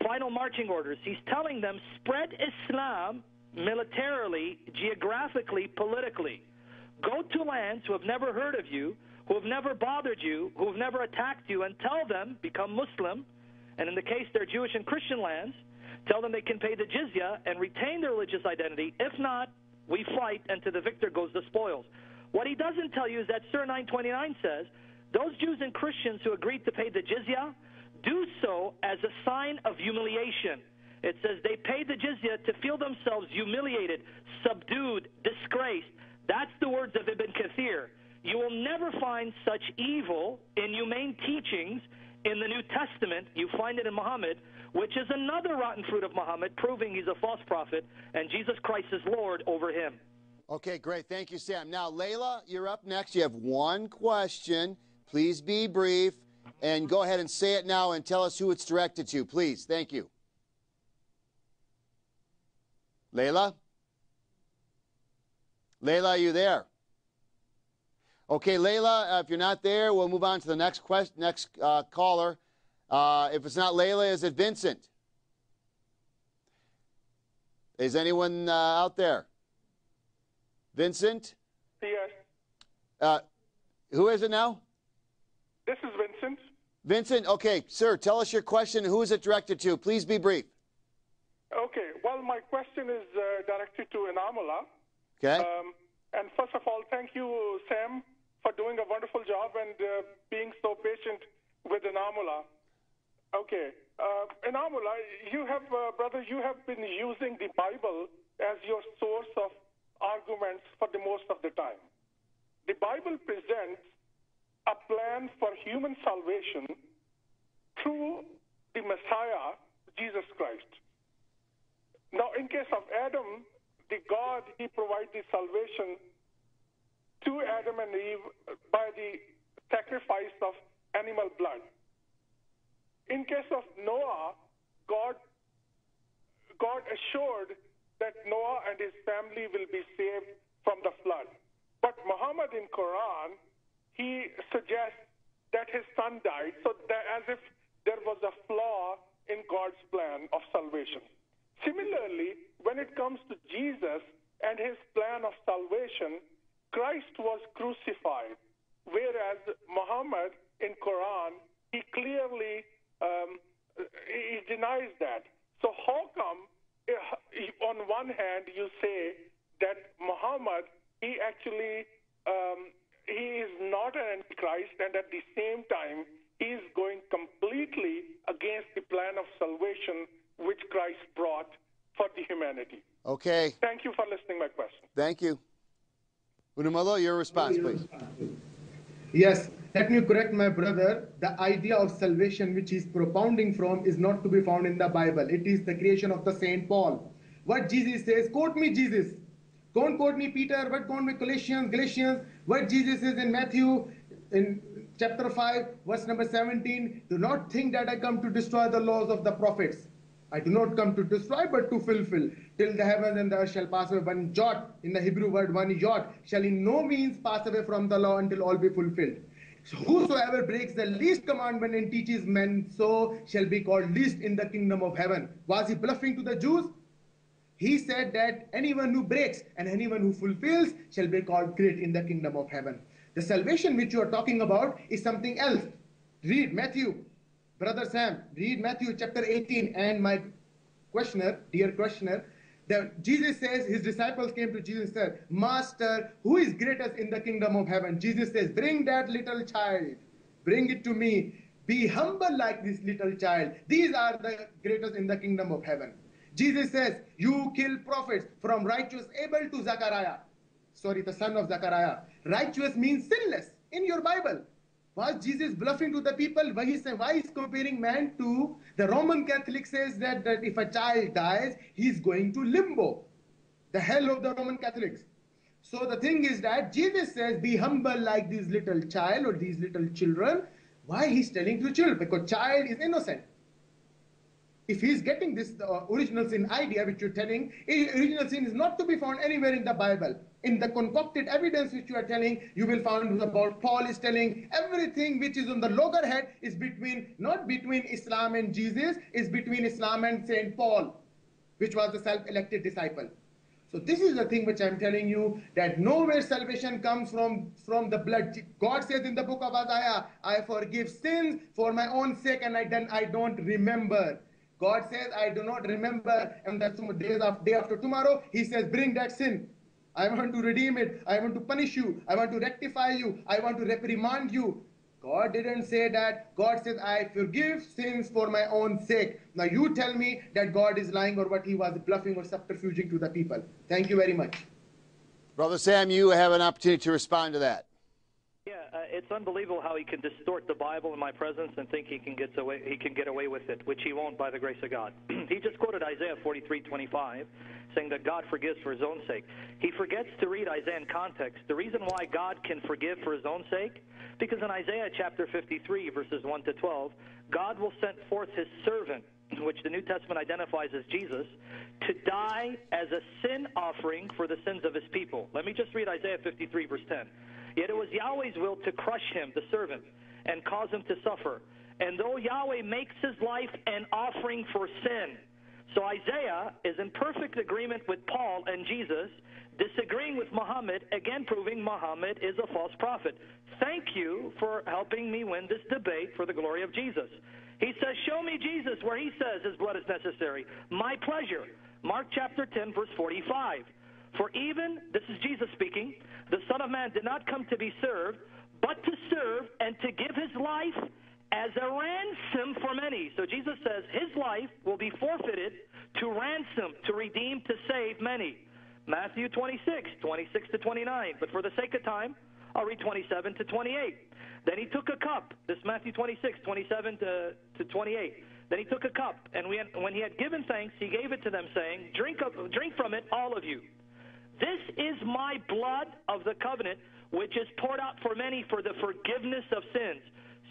final marching orders. He's telling them spread Islam militarily, geographically, politically. Go to lands who have never heard of you, who have never bothered you, who have never attacked you, and tell them, become Muslim. And in the case they're Jewish and Christian lands, tell them they can pay the jizya and retain their religious identity. If not, we fight, and to the victor goes the spoils. What he doesn't tell you is that Surah 929 says those Jews and Christians who agreed to pay the jizya do so as a sign of humiliation. It says they paid the jizya to feel themselves humiliated, subdued, disgraced. That's the words of Ibn Kathir. You will never find such evil, in inhumane teachings in the New Testament. You find it in Muhammad, which is another rotten fruit of Muhammad, proving he's a false prophet and Jesus Christ is Lord over him. Okay, great. Thank you, Sam. Now, Layla, you're up next. You have one question. Please be brief and go ahead and say it now and tell us who it's directed to, please. Thank you. Layla? Layla, are you there? Okay, Layla, uh, if you're not there, we'll move on to the next quest- next uh, caller. Uh, if it's not Layla, is it Vincent? Is anyone uh, out there? Vincent? Yes, Uh, who is it now? this is Vincent. Vincent, okay, sir, tell us your question. Who is it directed to? Please be brief. Okay, well, my question is uh, directed to Inamullah. Okay? Um, and first of all, thank you, Sam, for doing a wonderful job and uh, being so patient with Inamullah. Okay, uh, you have, uh, brother, you have been using the Bible as your source of arguments for the most of the time. The Bible presents a plan for human salvation through the Messiah, Jesus Christ. Now, in case of Adam, the God, he provided the salvation to Adam and Eve by the sacrifice of animal blood. In case of Noah, God, God assured that Noah and his family will be saved from the flood. But Muhammad in Quran, he suggests that his son died, so that as if there was a flaw in God's plan of salvation. Similarly, when it comes to Jesus and his plan of salvation, Christ was crucified, whereas Muhammad in Quran he clearly um, he denies that. So how come, uh, on one hand, you say that Muhammad he actually um, he is not an antichrist, and at the same time he is going completely against the plan of salvation which Christ brought for the humanity. Okay, Thank you for listening my question. thank you. Inamullah, your response, please. Yes, let me correct my brother. The idea of salvation which he's propounding from is not to be found in the Bible. It is the creation of the Saint Paul. What Jesus says, quote me Jesus. Don't quote me Peter, but quote me Galatians, Galatians. What Jesus says in Matthew in chapter 5, verse number 17. Do not think that I come to destroy the laws of the prophets. I do not come to destroy, but to fulfill. Till the heavens and the earth shall pass away, one jot, in the Hebrew word, one jot, shall in no means pass away from the law until all be fulfilled. So whosoever breaks the least commandment and teaches men so shall be called least in the kingdom of heaven. Was he bluffing to the Jews? He said that anyone who breaks and anyone who fulfills shall be called great in the kingdom of heaven. The salvation which you are talking about is something else. Read Matthew, brother Sam, read Matthew chapter 18. And my questioner, dear questioner, that Jesus says his disciples came to Jesus and said, Master, who is greatest in the kingdom of heaven? Jesus says, Bring that little child, bring it to me. Be humble like this little child. These are the greatest in the kingdom of heaven. Jesus says, You kill prophets from righteous Abel to Zechariah. Sorry, the son of Zechariah. Righteous means sinless in your Bible. Was Jesus bluffing to the people? Why he say, why is comparing man to the Roman Catholic says that, that if a child dies, he's going to limbo, the hell of the Roman Catholics. So the thing is that Jesus says, be humble like this little child or these little children. Why he's telling to children? Because child is innocent if he's getting this uh, original sin idea which you're telling, original sin is not to be found anywhere in the Bible. In the concocted evidence which you are telling, you will find about Paul is telling everything which is on the loggerhead is between, not between Islam and Jesus, is between Islam and Saint Paul, which was the self-elected disciple. So this is the thing which I'm telling you that nowhere salvation comes from from the blood. God says in the book of Isaiah, I forgive sins for my own sake, and I then I don't remember. God says, I do not remember, and that's days of day after tomorrow. He says, bring that sin. I want to redeem it. I want to punish you. I want to rectify you. I want to reprimand you. God didn't say that. God says, I forgive sins for my own sake. Now you tell me that God is lying or what he was bluffing or subterfuging to the people. Thank you very much. Brother Sam, you have an opportunity to respond to that. It's unbelievable how he can distort the Bible in my presence and think he can get away. He can get away with it, which he won't by the grace of God. he just quoted Isaiah 43:25, saying that God forgives for His own sake. He forgets to read Isaiah in context. The reason why God can forgive for His own sake, because in Isaiah chapter 53, verses 1 to 12, God will send forth His servant, which the New Testament identifies as Jesus, to die as a sin offering for the sins of His people. Let me just read Isaiah 53, verse 10. Yet it was Yahweh's will to crush him, the servant, and cause him to suffer. And though Yahweh makes his life an offering for sin, So Isaiah is in perfect agreement with Paul and Jesus, disagreeing with Muhammad, again proving Muhammad is a false prophet. Thank you for helping me win this debate for the glory of Jesus. He says, Show me Jesus where he says his blood is necessary. My pleasure. Mark chapter 10, verse 45. For even, this is Jesus speaking, the Son of Man did not come to be served, but to serve and to give his life as a ransom for many. So Jesus says his life will be forfeited to ransom, to redeem, to save many. Matthew 26, 26 to 29. But for the sake of time, I'll read 27 to 28. Then he took a cup. This Matthew 26, 27 to, to 28. Then he took a cup, and when he had given thanks, he gave it to them, saying, drink, of, drink from it, all of you. This is my blood of the covenant, which is poured out for many for the forgiveness of sins.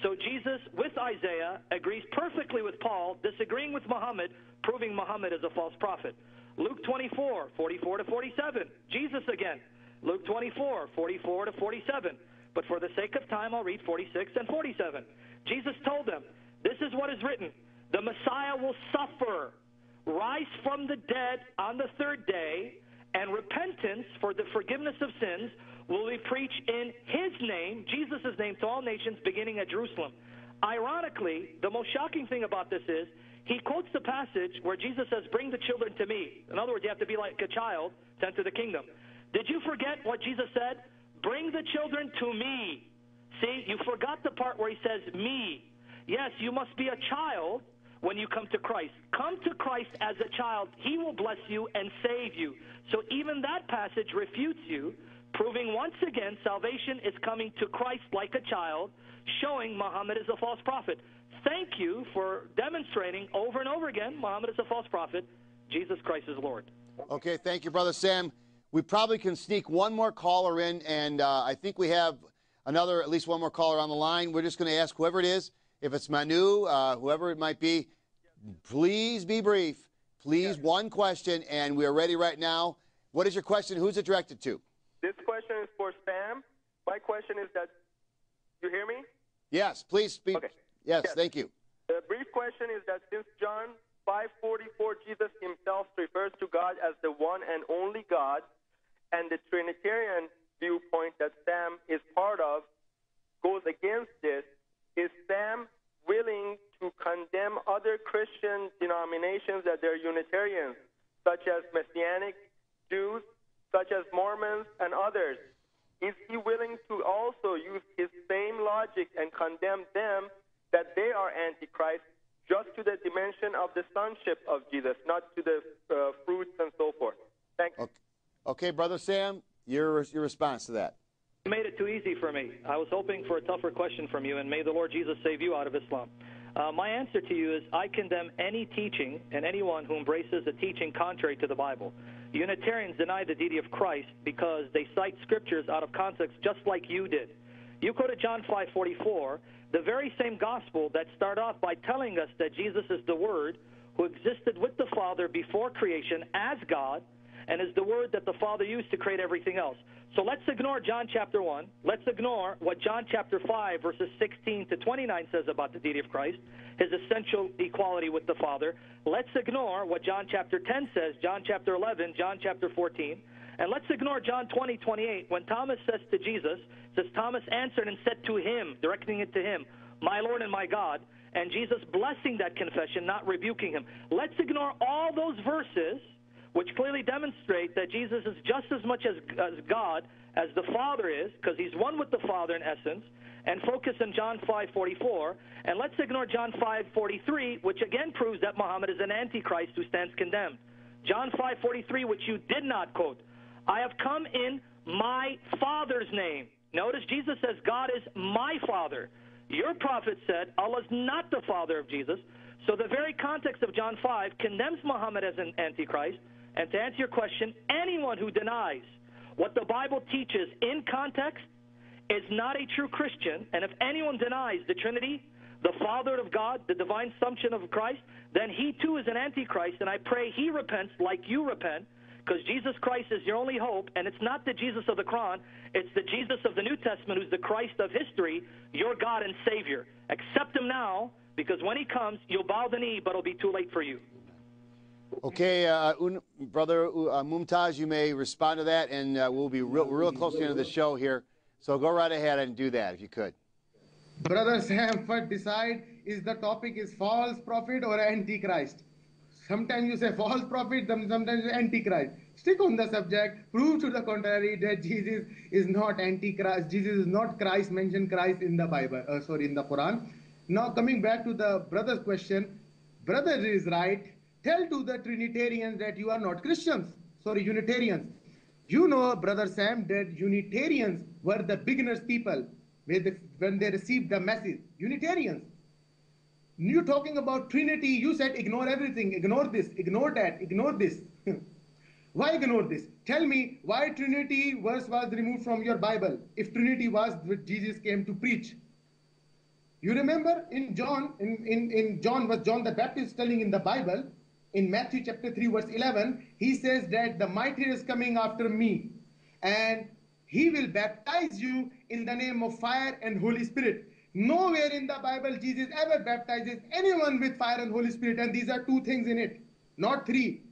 So Jesus, with Isaiah, agrees perfectly with Paul, disagreeing with Muhammad, proving Muhammad is a false prophet. Luke 24, 44 to 47. Jesus again. Luke 24, 44 to 47. But for the sake of time, I'll read 46 and 47. Jesus told them, This is what is written The Messiah will suffer, rise from the dead on the third day, and repentance for the forgiveness of sins will be preached in his name, Jesus' name, to all nations, beginning at Jerusalem. Ironically, the most shocking thing about this is he quotes the passage where Jesus says, Bring the children to me. In other words, you have to be like a child to enter the kingdom. Did you forget what Jesus said? Bring the children to me. See, you forgot the part where he says, Me. Yes, you must be a child when you come to Christ. Come to Christ as a child. He will bless you and save you. So even that passage refutes you, proving once again salvation is coming to Christ like a child, showing Muhammad is a false prophet. Thank you for demonstrating over and over again Muhammad is a false prophet. Jesus Christ is Lord. Okay, thank you, Brother Sam. We probably can sneak one more caller in, and uh, I think we have another, at least one more caller on the line. We're just going to ask whoever it is, if it's Manu, uh, whoever it might be, please be brief. Please, one question, and we are ready right now. What is your question? Who's it directed to? This question is for Sam. My question is that, you hear me? Yes, please speak. Okay. Yes, Yes. thank you. The brief question is that since John 5:44, Jesus himself refers to God as the one and only God, and the Trinitarian viewpoint that Sam is part of goes against this, is Sam willing to condemn other Christian denominations that they're Unitarians, such as Messianic Jews, such as Mormons, and others? Is he willing to also use his same logic and condemn them that they are Antichrist just to the dimension of the sonship of Jesus, not to the uh, fruits and so forth? Thank you. Okay, okay Brother Sam, your, your response to that. You made it too easy for me. I was hoping for a tougher question from you, and may the Lord Jesus save you out of Islam. Uh, my answer to you is I condemn any teaching and anyone who embraces a teaching contrary to the Bible. Unitarians deny the deity of Christ because they cite scriptures out of context just like you did. You quoted John 5:44, the very same gospel that start off by telling us that Jesus is the Word who existed with the Father before creation as God and is the word that the Father used to create everything else. So let's ignore John chapter 1. Let's ignore what John chapter 5, verses 16 to 29 says about the deity of Christ, his essential equality with the Father. Let's ignore what John chapter 10 says, John chapter 11, John chapter 14. And let's ignore John 20, 28, when Thomas says to Jesus, says, Thomas answered and said to him, directing it to him, My Lord and my God, and Jesus blessing that confession, not rebuking him. Let's ignore all those verses which clearly demonstrate that Jesus is just as much as, as God as the Father is, because he's one with the Father in essence, and focus on John 5:44, and let's ignore John 5:43, which again proves that Muhammad is an antichrist who stands condemned. John 5:43, which you did not quote, I have come in my Father's name. Notice Jesus says God is my Father. Your prophet said Allah's not the Father of Jesus. So the very context of John 5 condemns Muhammad as an antichrist and to answer your question, anyone who denies what the Bible teaches in context is not a true Christian. And if anyone denies the Trinity, the Father of God, the divine assumption of Christ, then he too is an antichrist. And I pray he repents like you repent, because Jesus Christ is your only hope. And it's not the Jesus of the Quran, it's the Jesus of the New Testament who's the Christ of history, your God and Savior. Accept him now, because when he comes, you'll bow the knee, but it'll be too late for you. Okay, uh, Un- Brother uh, Mumtaz, you may respond to that, and uh, we'll be real, real close to the end of the show here. So go right ahead and do that if you could. Brother Sam, first decide is the topic is false prophet or antichrist. Sometimes you say false prophet, some- sometimes antichrist. Stick on the subject. Prove to the contrary that Jesus is not antichrist. Jesus is not Christ. Mention Christ in the Bible. Uh, sorry, in the Quran. Now coming back to the brother's question, brother is right. Tell to the Trinitarians that you are not Christians. Sorry, Unitarians. You know, Brother Sam, that Unitarians were the beginners people when they, received the message. Unitarians. You're talking about Trinity, you said ignore everything, ignore this, ignore that, ignore this. why ignore this? Tell me why Trinity verse was removed from your Bible if Trinity was what Jesus came to preach. You remember in John, in, in, in John, was John the Baptist telling in the Bible, in Matthew chapter 3, verse 11, he says that the mighty is coming after me, and he will baptize you in the name of fire and Holy Spirit. Nowhere in the Bible Jesus ever baptizes anyone with fire and Holy Spirit, and these are two things in it, not three.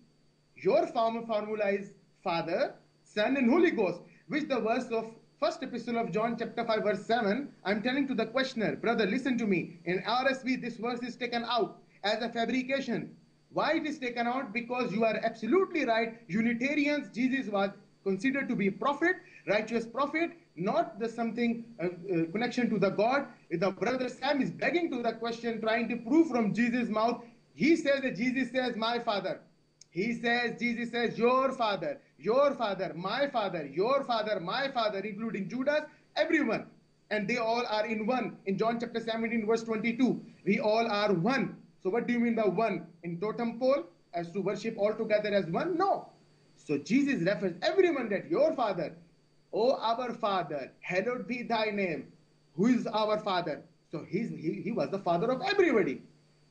Your form formula is Father, Son, and Holy Ghost, which the verse of first epistle of John chapter 5 verse 7, I'm telling to the questioner, brother, listen to me. In RSV, this verse is taken out as a fabrication. Why it is taken out? Because you are absolutely right. Unitarians, Jesus was considered to be a prophet, righteous prophet, not the something uh, uh, connection to the God. The brother Sam is begging to the question, trying to prove from Jesus' mouth. He says that Jesus says, My father. He says, Jesus says, Your father, your father, my father, your father, my father, including Judas, everyone. And they all are in one. In John chapter 17, verse 22, we all are one. So, what do you mean by one? In totem pole, as to worship all together as one? No. So, Jesus refers everyone that your father, O our father, hallowed be thy name. Who is our father? So, he's, he, he was the father of everybody.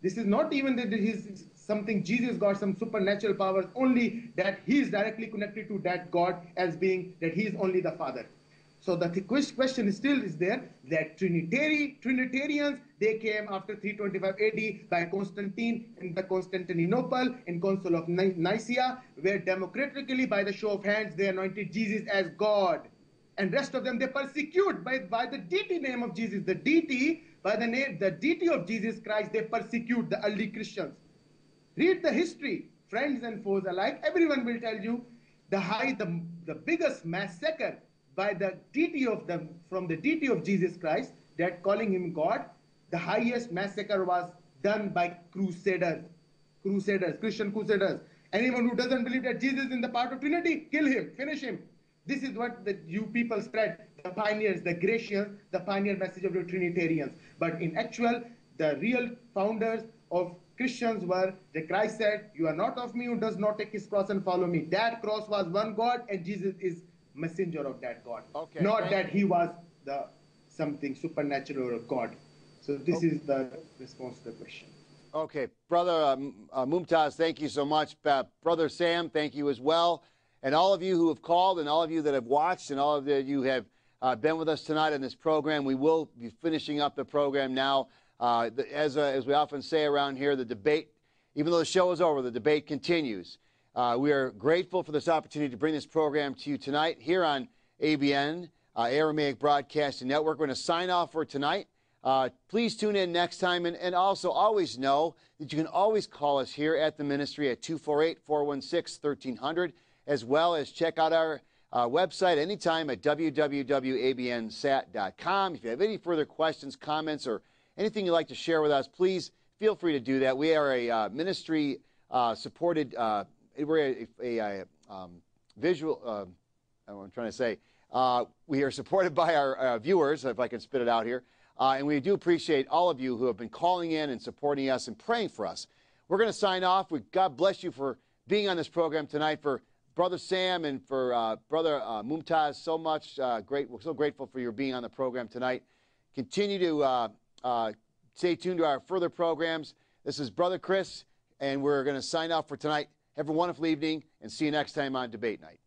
This is not even that he's something Jesus got some supernatural powers, only that he is directly connected to that God as being that he is only the Father. So the th- ques- question still is there that Trinitary Trinitarians they came after 325 AD by Constantine in the Constantinople in Council of Nicaea, where democratically by the show of hands they anointed Jesus as God, and rest of them they persecute by by the deity name of Jesus, the deity by the name the deity of Jesus Christ they persecute the early Christians. Read the history, friends and foes alike. Everyone will tell you the high, the, the biggest massacre by the deity of the from the deity of Jesus Christ, that calling him God, the highest massacre was done by crusaders, crusaders, Christian crusaders. Anyone who doesn't believe that Jesus is in the part of Trinity, kill him, finish him. This is what the you people spread, the pioneers, the Grecians, the pioneer message of the Trinitarians. But in actual, the real founders of Christians were the Christ said, You are not of me who does not take his cross and follow me. That cross was one God, and Jesus is messenger of that God. Okay, not that he was the something supernatural or God. So this is the response to the question. Okay, Brother uh, M- uh, Mumtaz, thank you so much. Uh, Brother Sam, thank you as well. And all of you who have called, and all of you that have watched, and all of you have uh, been with us tonight in this program. We will be finishing up the program now. Uh, the, as, uh, as we often say around here, the debate, even though the show is over, the debate continues. Uh, we are grateful for this opportunity to bring this program to you tonight here on ABN, uh, Aramaic Broadcasting Network. We're going to sign off for tonight. Uh, please tune in next time. And, and also, always know that you can always call us here at the ministry at 248 416 1300, as well as check out our uh, website anytime at www.abnsat.com. If you have any further questions, comments, or anything you'd like to share with us, please feel free to do that. We are a uh, ministry uh, supported, uh, we're a, a, a um, visual, uh, I I'm trying to say. Uh, we are supported by our uh, viewers, if I can spit it out here. Uh, and we do appreciate all of you who have been calling in and supporting us and praying for us. We're going to sign off. We, God bless you for being on this program tonight. For Brother Sam and for uh, Brother Mumtaz, so much great. We're so grateful for your being on the program tonight. Continue to stay tuned to our further programs. This is Brother Chris, and we're going to sign off for tonight. Have a wonderful evening, and see you next time on Debate Night.